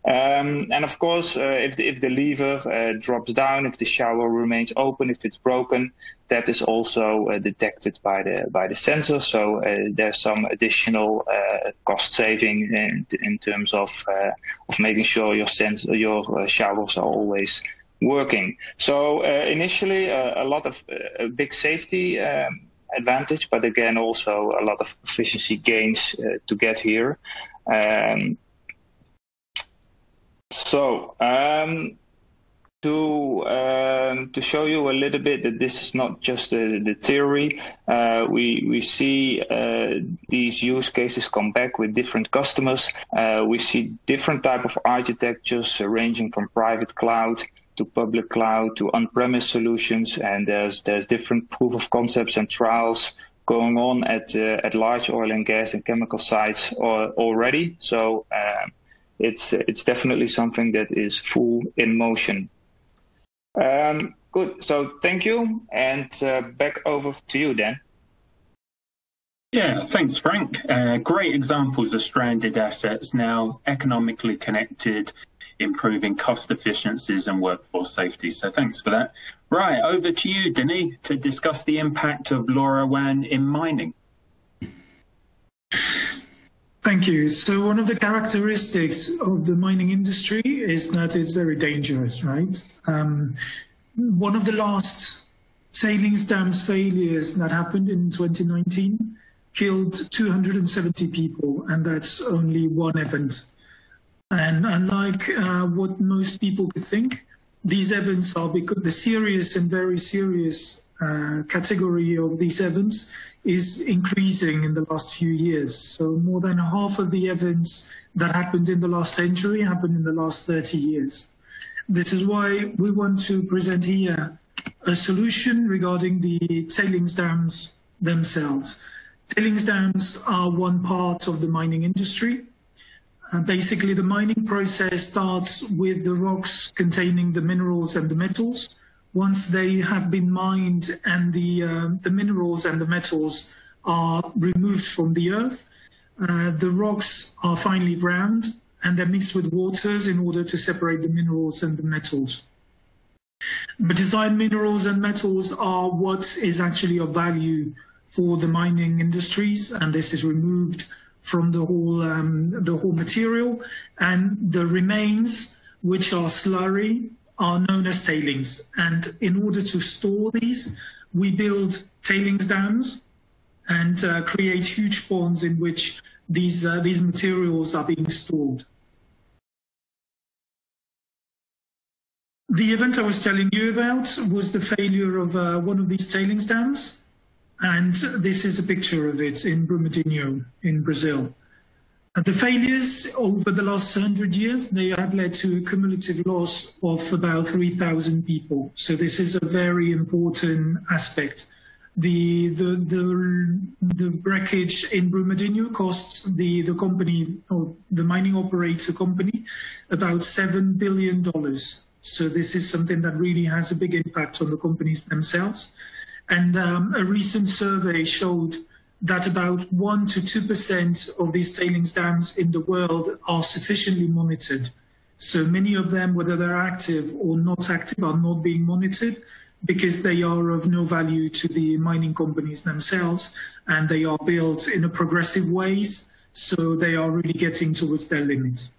E: Um, and of course, uh, if the, if the lever uh, drops down, if the shower remains open, if it's broken, that is also uh, detected by the by the sensor. So uh, there's some additional uh, cost saving in, in terms of of making sure your sensor your showers are always working. So uh, initially, uh, a lot of uh, big safety um, advantage, but again, also a lot of efficiency gains to get here. Um, so um, to um, to show you a little bit that this is not just the, the theory. Uh, we we see uh, these use cases come back with different customers. Uh, we see different type of architectures ranging from private cloud to public cloud to on-premise solutions, and there's there's different proof of concepts and trials going on at uh, at large oil and gas and chemical sites already. So um, it's it's definitely something that is full in motion. Um, good. So thank you, and uh, back over to you, Dan.
A: Yeah, thanks, Frank. Uh, great examples of stranded assets now economically connected improving cost efficiencies and workforce safety. So thanks for that. Right, over to you, Denis, to discuss the impact of LoRaWAN in mining.
F: Thank you. So one of the characteristics of the mining industry is that it's very dangerous, right? Um, one of the last tailings dams failures that happened in 2019 killed 270 people, and that's only one event. And unlike uh, what most people could think, these events are because the serious and very serious uh, category of these events is increasing in the last few years. So more than half of the events that happened in the last century happened in the last 30 years. This is why we want to present here a solution regarding the tailings dams themselves. Tailings dams are one part of the mining industry. Uh, basically, the mining process starts with the rocks containing the minerals and the metals. Once they have been mined and the, uh, the minerals and the metals are removed from the earth, uh, the rocks are finely ground and they're mixed with waters in order to separate the minerals and the metals. But designed minerals and metals are what is actually of value for the mining industries, and this is removed from the whole um, the whole material, and the remains, which are slurry, are known as tailings. And in order to store these, we build tailings dams and uh, create huge ponds in which these uh, these materials are being stored. The event I was telling you about was the failure of uh, one of these tailings dams, and this is a picture of it in Brumadinho in Brazil. The failures over the last 100 years, they have led to a cumulative loss of about 3,000 people. So this is a very important aspect. The, the, the, the breakage in Brumadinho costs the, the company, or the mining operator company, about $7 billion so this is something that really has a big impact on the companies themselves. And um, a recent survey showed that about 1 to 2% of these tailings dams in the world are sufficiently monitored. So many of them, whether they're active or not active, are not being monitored because they are of no value to the mining companies themselves and they are built in a progressive ways. So they are really getting towards their limits.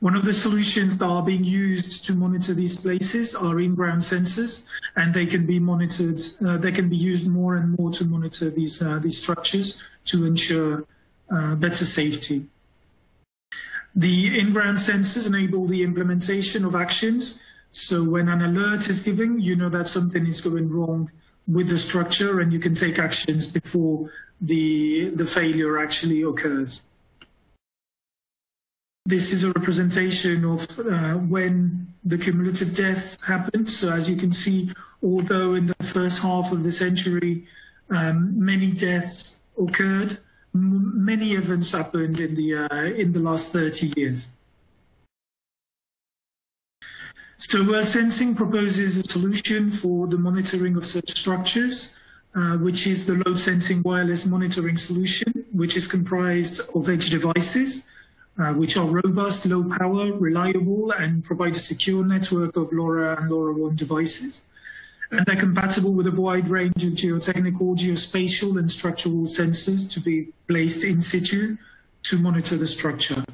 F: One of the solutions that are being used to monitor these places are in-ground sensors, and they can be monitored. Uh, they can be used more and more to monitor these uh, these structures to ensure uh, better safety. The in-ground sensors enable the implementation of actions. So when an alert is given, you know that something is going wrong with the structure, and you can take actions before the the failure actually occurs. This is a representation of uh, when the cumulative deaths happened. So as you can see, although in the first half of the century, um, many deaths occurred, many events happened in the, uh, in the last 30 years. So World Sensing proposes a solution for the monitoring of such structures, uh, which is the Loadsensing wireless monitoring solution, which is comprised of edge devices uh, which are robust, low power, reliable, and provide a secure network of LoRa and LoRaWAN devices. And they're compatible with a wide range of geotechnical, geospatial, and structural sensors to be placed in situ to monitor the structure.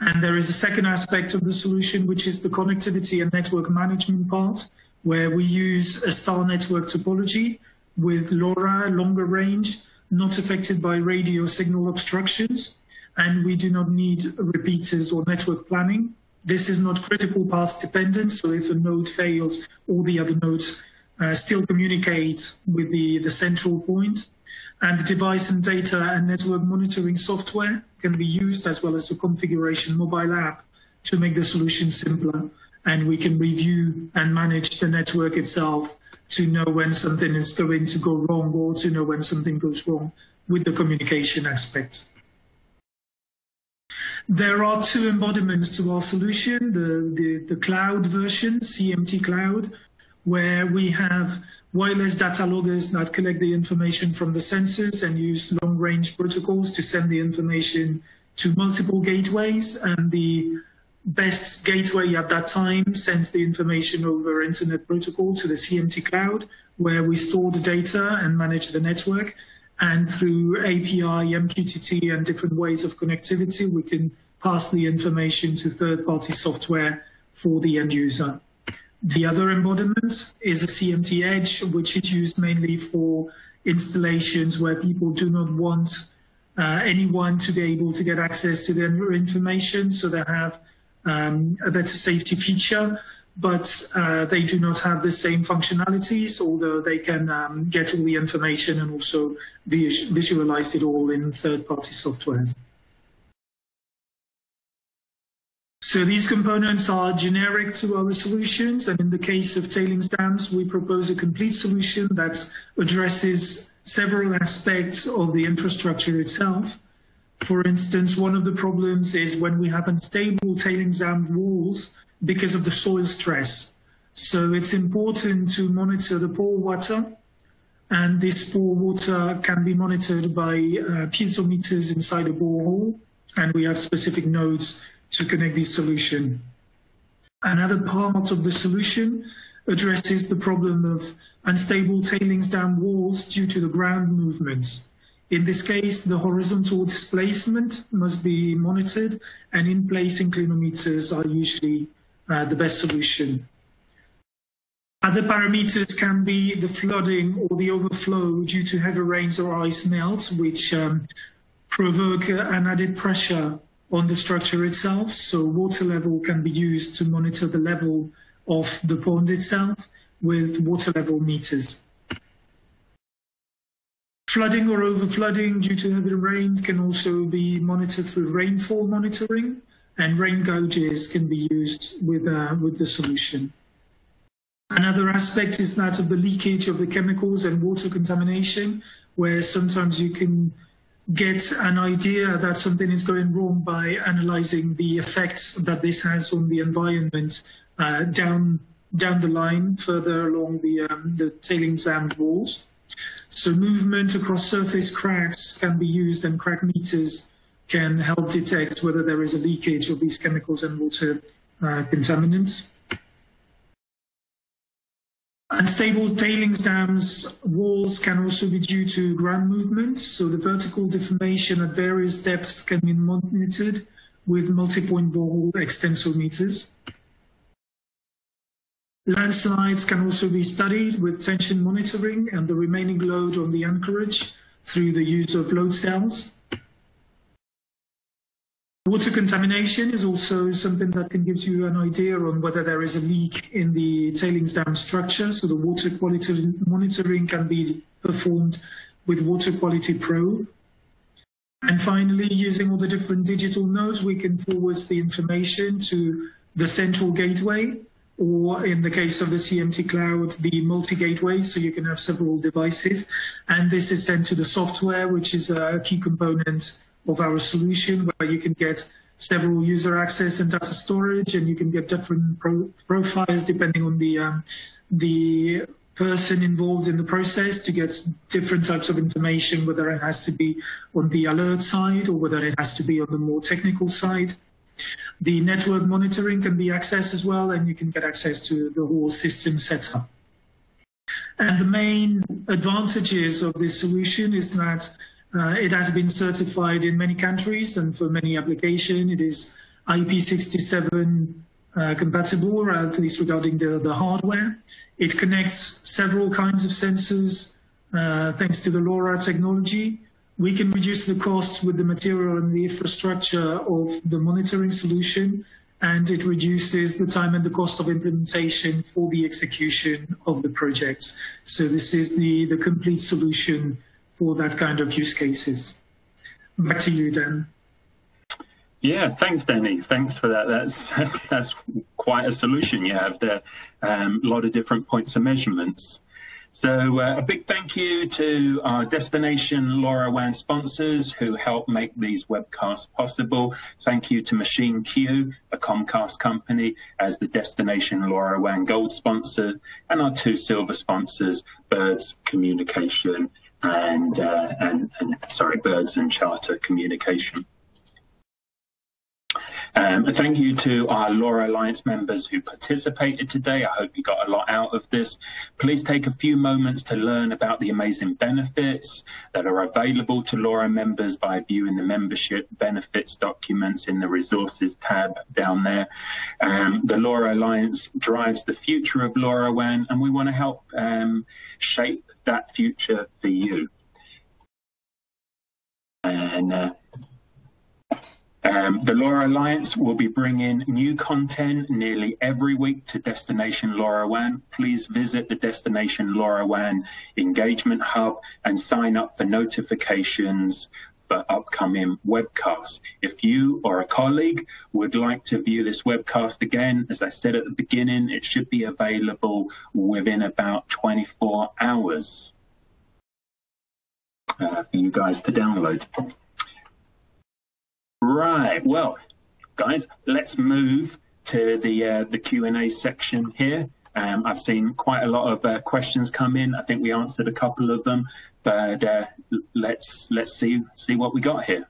F: And there is a second aspect of the solution, which is the connectivity and network management part, where we use a star network topology with LoRa, longer range, not affected by radio signal obstructions, and we do not need repeaters or network planning. This is not critical path dependent, so if a node fails, all the other nodes uh, still communicate with the, the central point. And the device and data and network monitoring software can be used as well as a configuration mobile app to make the solution simpler. And we can review and manage the network itself to know when something is going to go wrong or to know when something goes wrong with the communication aspect. There are two embodiments to our solution, the, the, the cloud version, CMT Cloud, where we have wireless data loggers that collect the information from the sensors and use long-range protocols to send the information to multiple gateways. And the best gateway at that time sends the information over Internet Protocol to the CMT Cloud, where we store the data and manage the network. And through API, MQTT, and different ways of connectivity, we can pass the information to third-party software for the end user. The other embodiment is a CMT Edge, which is used mainly for installations where people do not want uh, anyone to be able to get access to their information, so they have um, a better safety feature but uh, they do not have the same functionalities, although they can um, get all the information and also visualize it all in third-party software. So these components are generic to our solutions, and in the case of tailings dams, we propose a complete solution that addresses several aspects of the infrastructure itself. For instance, one of the problems is when we have unstable tailings dam walls, because of the soil stress. So it's important to monitor the pore water and this pore water can be monitored by uh, piezometers inside a borehole and we have specific nodes to connect this solution. Another part of the solution addresses the problem of unstable tailings dam walls due to the ground movements. In this case, the horizontal displacement must be monitored and in-place inclinometers are usually uh, the best solution. Other parameters can be the flooding or the overflow due to heavy rains or ice melt, which um, provoke an added pressure on the structure itself. So water level can be used to monitor the level of the pond itself with water level meters. Flooding or overflooding due to heavy rain can also be monitored through rainfall monitoring, and rain gauges can be used with, uh, with the solution. Another aspect is that of the leakage of the chemicals and water contamination, where sometimes you can get an idea that something is going wrong by analyzing the effects that this has on the environment uh, down down the line further along the um, the tailings dam walls. So movement across surface cracks can be used and crack meters can help detect whether there is a leakage of these chemicals and water uh, contaminants. Unstable tailings dams walls can also be due to ground movement, so the vertical deformation at various depths can be monitored with multi-point borehole extensometers. Landslides can also be studied with tension monitoring and the remaining load on the anchorage through the use of load cells. Water contamination is also something that can give you an idea on whether there is a leak in the tailings dam structure. So the water quality monitoring can be performed with water quality Pro. And finally, using all the different digital nodes, we can forward the information to the central gateway, or in the case of the CMT Cloud, the multi-gateway, so you can have several devices. And this is sent to the software, which is a key component of our solution where you can get several user access and data storage and you can get different pro profiles depending on the um, the person involved in the process to get different types of information, whether it has to be on the alert side or whether it has to be on the more technical side. The network monitoring can be accessed as well, and you can get access to the whole system setup. And the main advantages of this solution is that uh, it has been certified in many countries and for many applications it is IP67 uh, compatible, at least regarding the, the hardware. It connects several kinds of sensors uh, thanks to the LoRa technology. We can reduce the costs with the material and the infrastructure of the monitoring solution, and it reduces the time and the cost of implementation for the execution of the project. So this is the, the complete solution for that kind of use cases. Back to you, Dan.
A: Yeah, thanks, Danny. Thanks for that. That's that's quite a solution you have there. Um, a lot of different points of measurements. So uh, a big thank you to our Destination LoRa LoRaWAN sponsors who help make these webcasts possible. Thank you to MachineQ, a Comcast company, as the Destination LoRa LoRaWAN Gold sponsor, and our two silver sponsors, Birds Communication and, uh, and, and sorry, Birds and Charter Communication. Um, thank you to our LoRa Alliance members who participated today. I hope you got a lot out of this. Please take a few moments to learn about the amazing benefits that are available to LoRa members by viewing the membership benefits documents in the resources tab down there. Um, the LoRa Alliance drives the future of LoRaWAN and we want to help um, shape that future for you. And uh, um, the LoRa Alliance will be bringing new content nearly every week to Destination LoRaWAN. Please visit the Destination LoRaWAN engagement hub and sign up for notifications for upcoming webcasts. If you or a colleague would like to view this webcast again, as I said at the beginning, it should be available within about 24 hours uh, for you guys to download. Right. Well, guys, let's move to the uh, the Q and A section here. Um, I've seen quite a lot of uh, questions come in. I think we answered a couple of them, but uh, let's let's see see what we got here.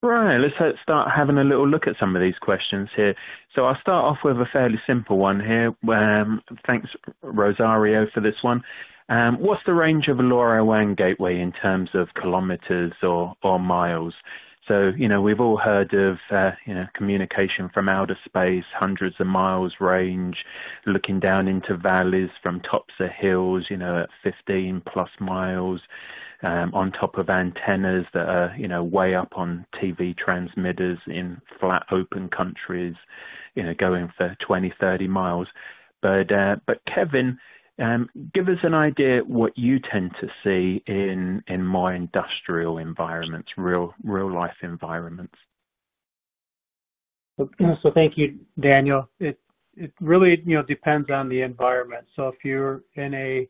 G: Right, let's start having a little look at some of these questions here. So I'll start off with a fairly simple one here. Um, thanks, Rosario, for this one. Um, what's the range of a LoRaWAN gateway in terms of kilometers or, or miles? So, you know, we've all heard of, uh, you know, communication from outer space, hundreds of miles range, looking down into valleys from tops of hills, you know, at 15 plus miles, um, on top of antennas that are, you know, way up on TV transmitters in flat open countries, you know, going for 20, 30 miles. But, uh, but Kevin, give us an idea what you tend to see in more industrial environments, real real life environments.
C: So thank you, Daniel. It really you know depends on the environment. So if you're in a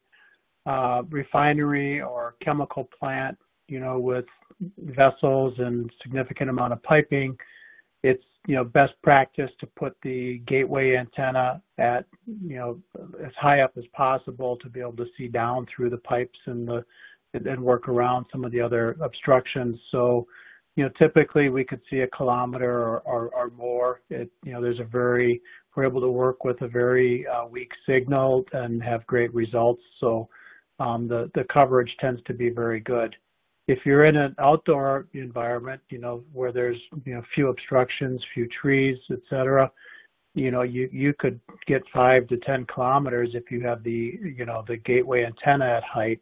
C: uh, refinery or chemical plant, you know, with vessels and significant amount of piping, it's you know best practice to put the gateway antenna at you know as high up as possible to be able to see down through the pipes and the and work around some of the other obstructions. So, you know, typically we could see a kilometer or, or, or more. It, you know, there's a very we're able to work with a very uh, weak signal and have great results. So, um, the the coverage tends to be very good if you're in an outdoor environment, you know, where there's, you know, few obstructions, few trees, et cetera, you know, you, you could get five to 10 kilometers if you have the, you know, the gateway antenna at height.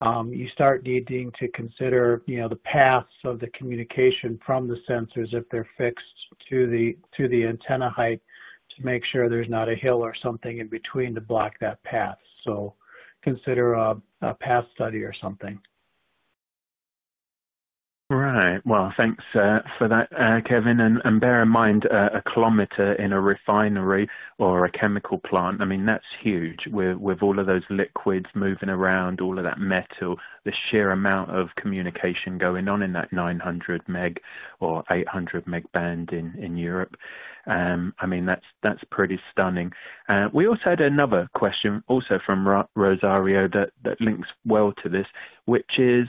C: Um, you start needing to consider, you know, the paths of the communication from the sensors if they're fixed to the, to the antenna height to make sure there's not a hill or something in between to block that path. So consider a path study or something.
G: Right. Well, thanks uh, for that, uh, Kevin. And, bear in mind, uh, a kilometre in a refinery or a chemical plant. I mean, that's huge. With all of those liquids moving around, all of that metal, the sheer amount of communication going on in that 900 meg or 800 meg band in in Europe. Um, I mean, that's that's pretty stunning. We also had another question, also from Rosario, that that links well to this, which is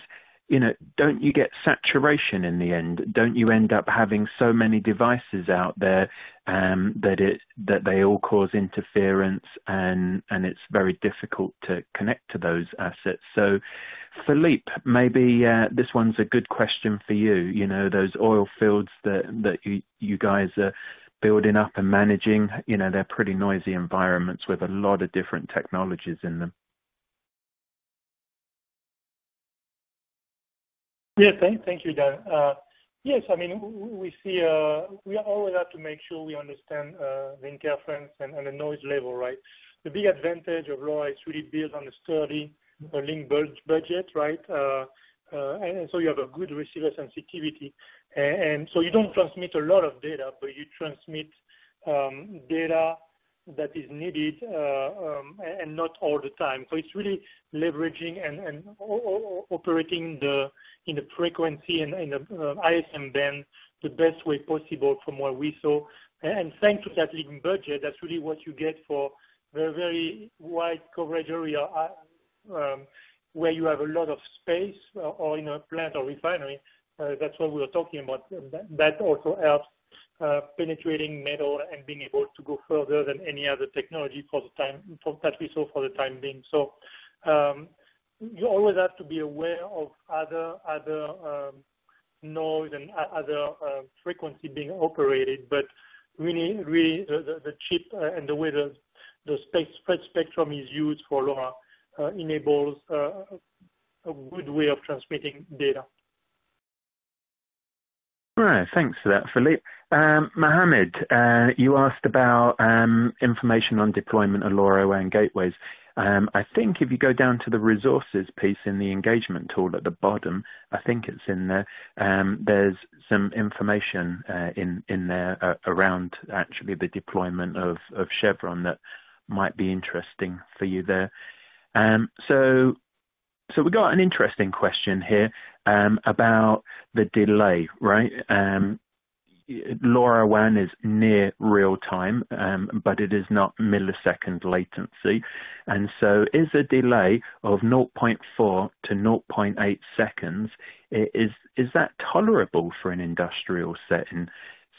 G: you know, don't you get saturation in the end? Don't you end up having so many devices out there um, that it that they all cause interference and and it's very difficult to connect to those assets. So, Philippe, maybe uh, this one's a good question for you. You know, those oil fields that that you you guys are building up and managing. You know, they're pretty noisy environments with a lot of different technologies in them.
H: Yeah, thank you, Dan. Uh, yes, I mean, we see, uh, we always have to make sure we understand uh, the interference and the noise level, right? The big advantage of LoRa is really built on a sturdy link budget, right? And so you have a good receiver sensitivity. And so you don't transmit a lot of data, but you transmit um, data that is needed uh, um, and not all the time. So it's really leveraging and, operating the in the frequency and in the uh, ISM band the best way possible from what we saw. And thanks to that link budget, that's really what you get for very very wide coverage area uh, um, where you have a lot of space or in a plant or refinery. That's what we were talking about. That, also helps penetrating metal and being able to go further than any other technology for the time that we saw for the time being. So um, you always have to be aware of other other um, noise and other uh, frequency being operated, but really, really the, chip uh, and the way the spectrum is used for LoRa uh, enables uh, a good way of transmitting data.
G: Right, thanks for that, Philippe. Um, Mohammed, uh, you asked about um, information on deployment of LoRaWAN gateways. Um, I think if you go down to the resources piece in the engagement tool at the bottom, I think it's in there. Um, there's some information uh, in in there uh, around actually the deployment of of Chevron that might be interesting for you there. Um, so so we got an interesting question here um, about the delay, right? Um, LoRaWAN is near real time, um, but it is not millisecond latency. And so is a delay of 0.4 to 0.8 seconds, is, is that tolerable for an industrial setting?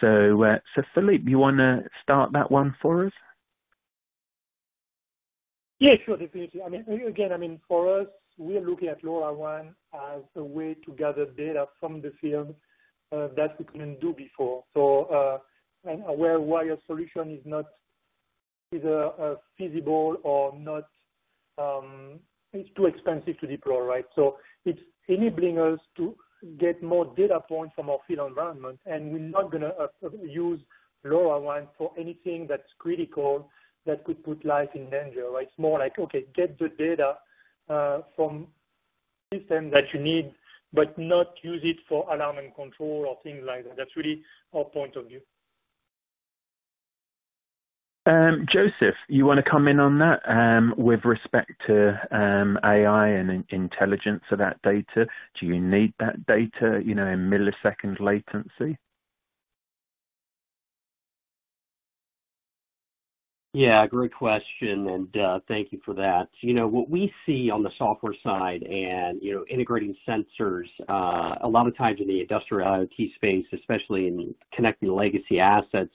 G: So, uh, so Philippe, you want to start that one for us?
H: Yeah, sure, definitely. I mean, again, I mean, for us, we are looking at LoRaWAN as a way to gather data from the field uh, that we couldn't do before. So, uh, and where wire solution is not either uh, feasible or not, um, it's too expensive to deploy, right? So it's enabling us to get more data points from our field environment, and we're not gonna use LoRaWAN for anything that's critical that could put life in danger, right? It's more like, okay, get the data from system that you need but not use it for alarm and control or things like that. That's really our point of view.
G: Um, Joseph, you want to come in on that um, with respect to um, AI and intelligence of that data? Do you need that data, you know, in millisecond latency?
D: Yeah, great question, and uh, thank you for that. You know, what we see on the software side and, you know, integrating sensors, uh, a lot of times in the industrial IoT space, especially in connecting legacy assets,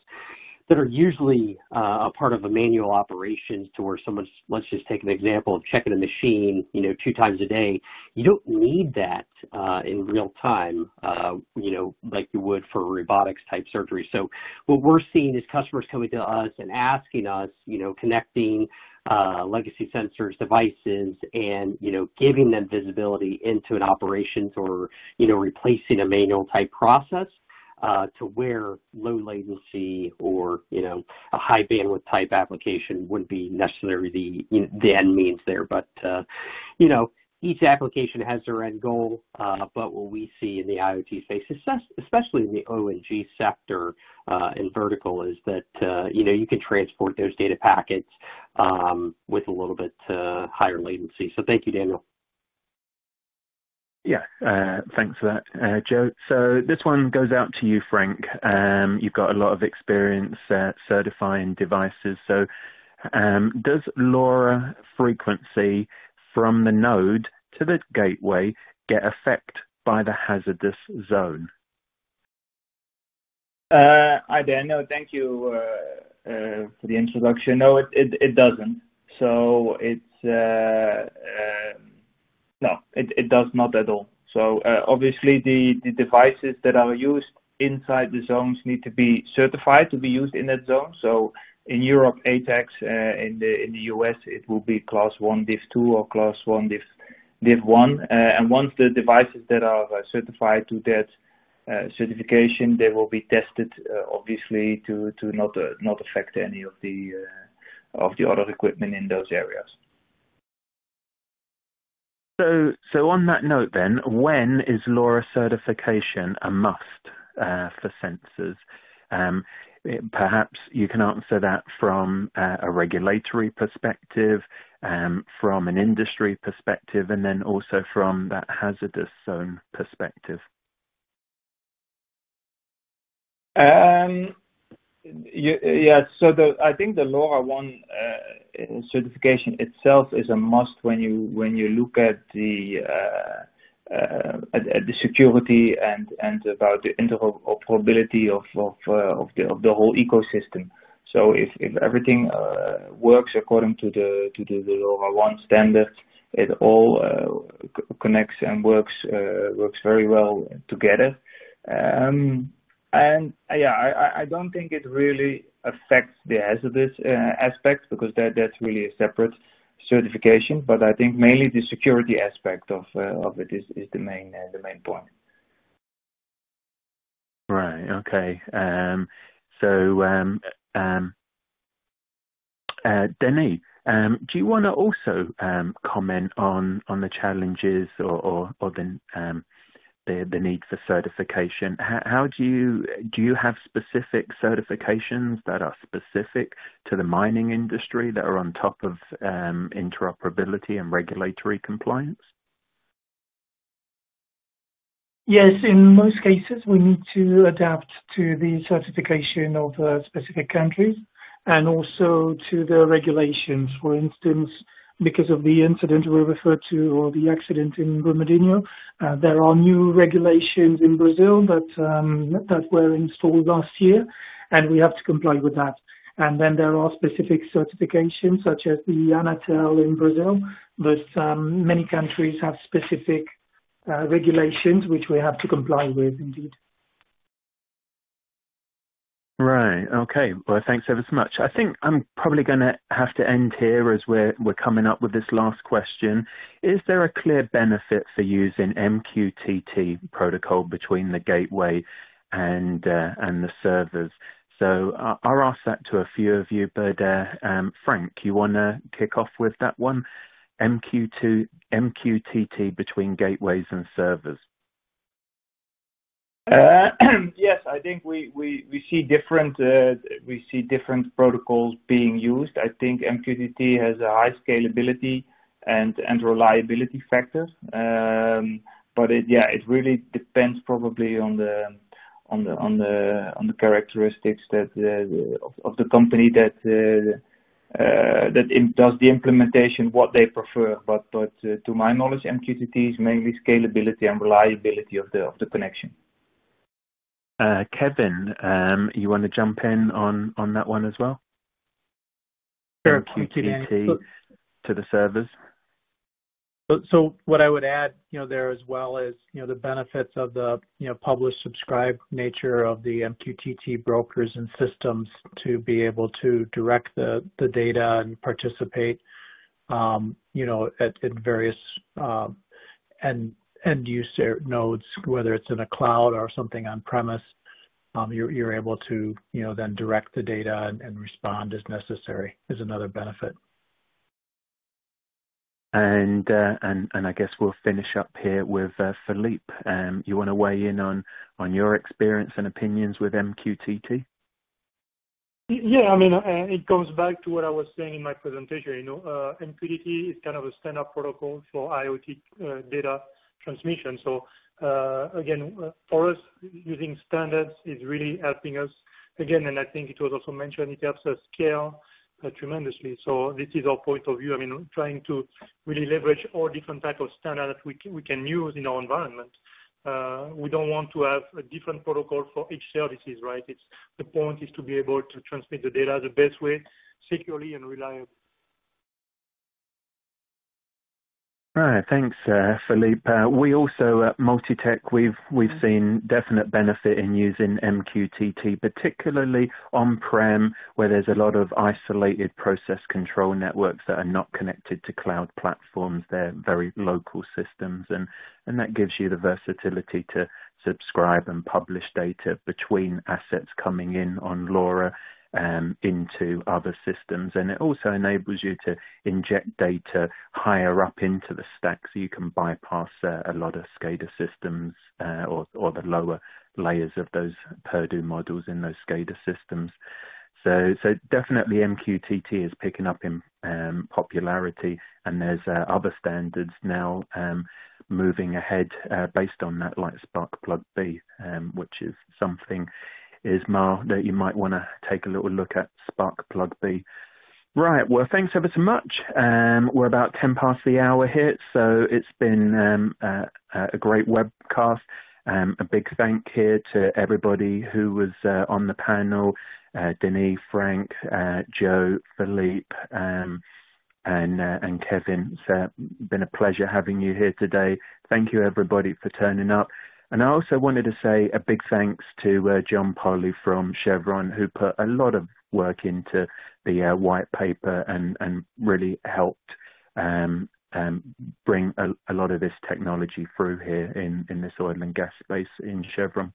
D: that are usually uh, a part of a manual operations to where someone's, let's just take an example of checking a machine, you know, two times a day. You don't need that uh, in real time, uh, you know, like you would for robotics type surgery. So what we're seeing is customers coming to us and asking us, you know, connecting legacy sensors, devices, and you know, giving them visibility into an operations or you know, replacing a manual type process to where low latency or, you know, a high bandwidth type application wouldn't be necessarily the, end means there. But, uh, you know, each application has their end goal, uh, but what we see in the IoT space, especially in the O&G sector uh, and vertical, is that uh, you know you can transport those data packets um, with a little bit uh, higher latency. So thank you, Daniel.
G: Yeah, uh, thanks for that, uh, Joe. So this one goes out to you, Frank. Um, you've got a lot of experience uh, certifying devices. So um, does LoRa frequency from the node to the gateway get affected by the hazardous zone?
E: Uh, hi, Daniel. Thank you uh, uh, for the introduction. No, it, it, it doesn't. So it's um, no, it does not at all. So uh, Obviously the devices that are used inside the zones need to be certified to be used in that zone. So In Europe, ATEX, uh, in the U.S., it will be Class 1 Div 2 or Class 1 Div 1. Uh, and Once the devices that are certified to that certification, they will be tested, obviously to not affect any of the other equipment in those areas.
G: So, so on that note, then, when is LoRa certification a must uh, for sensors? Um, perhaps you can answer that from uh, a regulatory perspective, um, from an industry perspective, and then also from that hazardous zone perspective.
E: Um, yeah, I think the LoRaWAN uh, certification itself is a must when you when you look at the uh, uh, at, the security and about the interoperability of the whole ecosystem. So if everything works according to the LoRaWAN standard, it all connects and works works very well together. And uh, yeah, I, don't think it really affects the hazardous uh, aspect because that that's really a separate certification. But I think mainly the security aspect of uh, of it is, the main the main point.
G: Right. Okay. Um, so, um, um, Denis, um, do you want to also um, comment on the challenges or the um, the, need for certification. How, how, do you do you have specific certifications that are specific to the mining industry that are on top of um, interoperability and regulatory compliance?
I: Yes, in most cases, we need to adapt to the certification of uh, specific countries and also to the regulations. For instance, because of the incident we referred to or the accident in Brumadinho, uh, there are new regulations in Brazil that um, that were installed last year, and we have to comply with that. And then there are specific certifications such as the Anatel in Brazil, but um, many countries have specific uh, regulations which we have to comply with indeed.
G: Right. Okay. Well, thanks ever so much. I think I'm probably going to have to end here as we're we're coming up with this last question. Is there a clear benefit for using MQTT protocol between the gateway and uh, and the servers? So uh, I'll ask that to a few of you, but uh, um, Frank, you want to kick off with that one? MQ2, MQTT between gateways and servers?
E: Uh, yes, I think we, we, we see different uh, we see different protocols being used. I think MQTT has a high scalability and reliability factor. Um, but it yeah it really depends probably on the characteristics that uh, of, the company that that does the implementation what they prefer. To my knowledge, MQTT is mainly scalability and reliability of the connection.
G: Uh, Kevin, um, you want to jump in on on that one as well?
C: Sure.
G: MQTT to the servers.
C: So, so what I would add, you know, there as well is, you know, the benefits of the, you know, publish subscribe nature of the MQTT brokers and systems to be able to direct the, the data and participate, um, you know, at, various um, end, end user nodes, whether it's in a cloud or something on premise. Um, you're, you're able to, you know, then direct the data and, and respond as necessary is another benefit.
G: And, uh, and and I guess we'll finish up here with uh, Philippe. Um, you want to weigh in on on your experience and opinions with MQTT?
H: Yeah, I mean, uh, it goes back to what I was saying in my presentation. You know, uh, MQTT is kind of a standard protocol for IoT uh, data transmission. So uh, again, uh, for us, using standards is really helping us. Again, and I think it was also mentioned, it helps us scale uh, tremendously. So this is our point of view. I mean, trying to really leverage all different type of standards that we can, we can use in our environment. We don't want to have a different protocol for each services, right? It's the point is to be able to transmit the data the best way, securely and reliably.
G: Right. Thanks, uh, Philippe. Uh, we also at MultiTech, we've we've mm-hmm. seen definite benefit in using MQTT, particularly on-prem, where there's a lot of isolated process control networks that are not connected to cloud platforms. They're very local systems, and and that gives you the versatility to subscribe and publish data between assets coming in on LoRa um, into other systems. And it also enables you to inject data higher up into the stack so you can bypass uh, a lot of SCADA systems uh, or, or the lower layers of those Purdue models in those SCADA systems. So, so definitely MQTT is picking up in um, popularity, and there's uh, other standards now um, moving ahead uh, based on that, like Sparkplug B, um, which is something Ismail, that you might want to take a little look at Sparkplug B. Right, well, thanks ever so much. Um, we're about 10 past the hour here, so it's been um, a great webcast. Um, a big thank here to everybody who was uh, on the panel, uh, Denis, Frank, uh, Joe, Philippe, um, and, uh, and Kevin. It's uh, been a pleasure having you here today. Thank you, everybody, for turning up. And I also wanted to say a big thanks to uh, John Polly from Chevron, who put a lot of work into the uh, white paper and, and really helped um, um, bring a, a, lot of this technology through here in, in this oil and gas space in Chevron,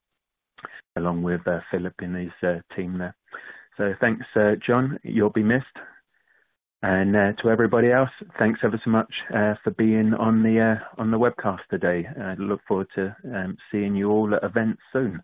G: along with uh, Philip and his uh, team there. So thanks, uh, John. You'll be missed. And uh, to everybody else, thanks ever so much uh, for being on the uh, on the webcast today. I look forward to um, seeing you all at events soon.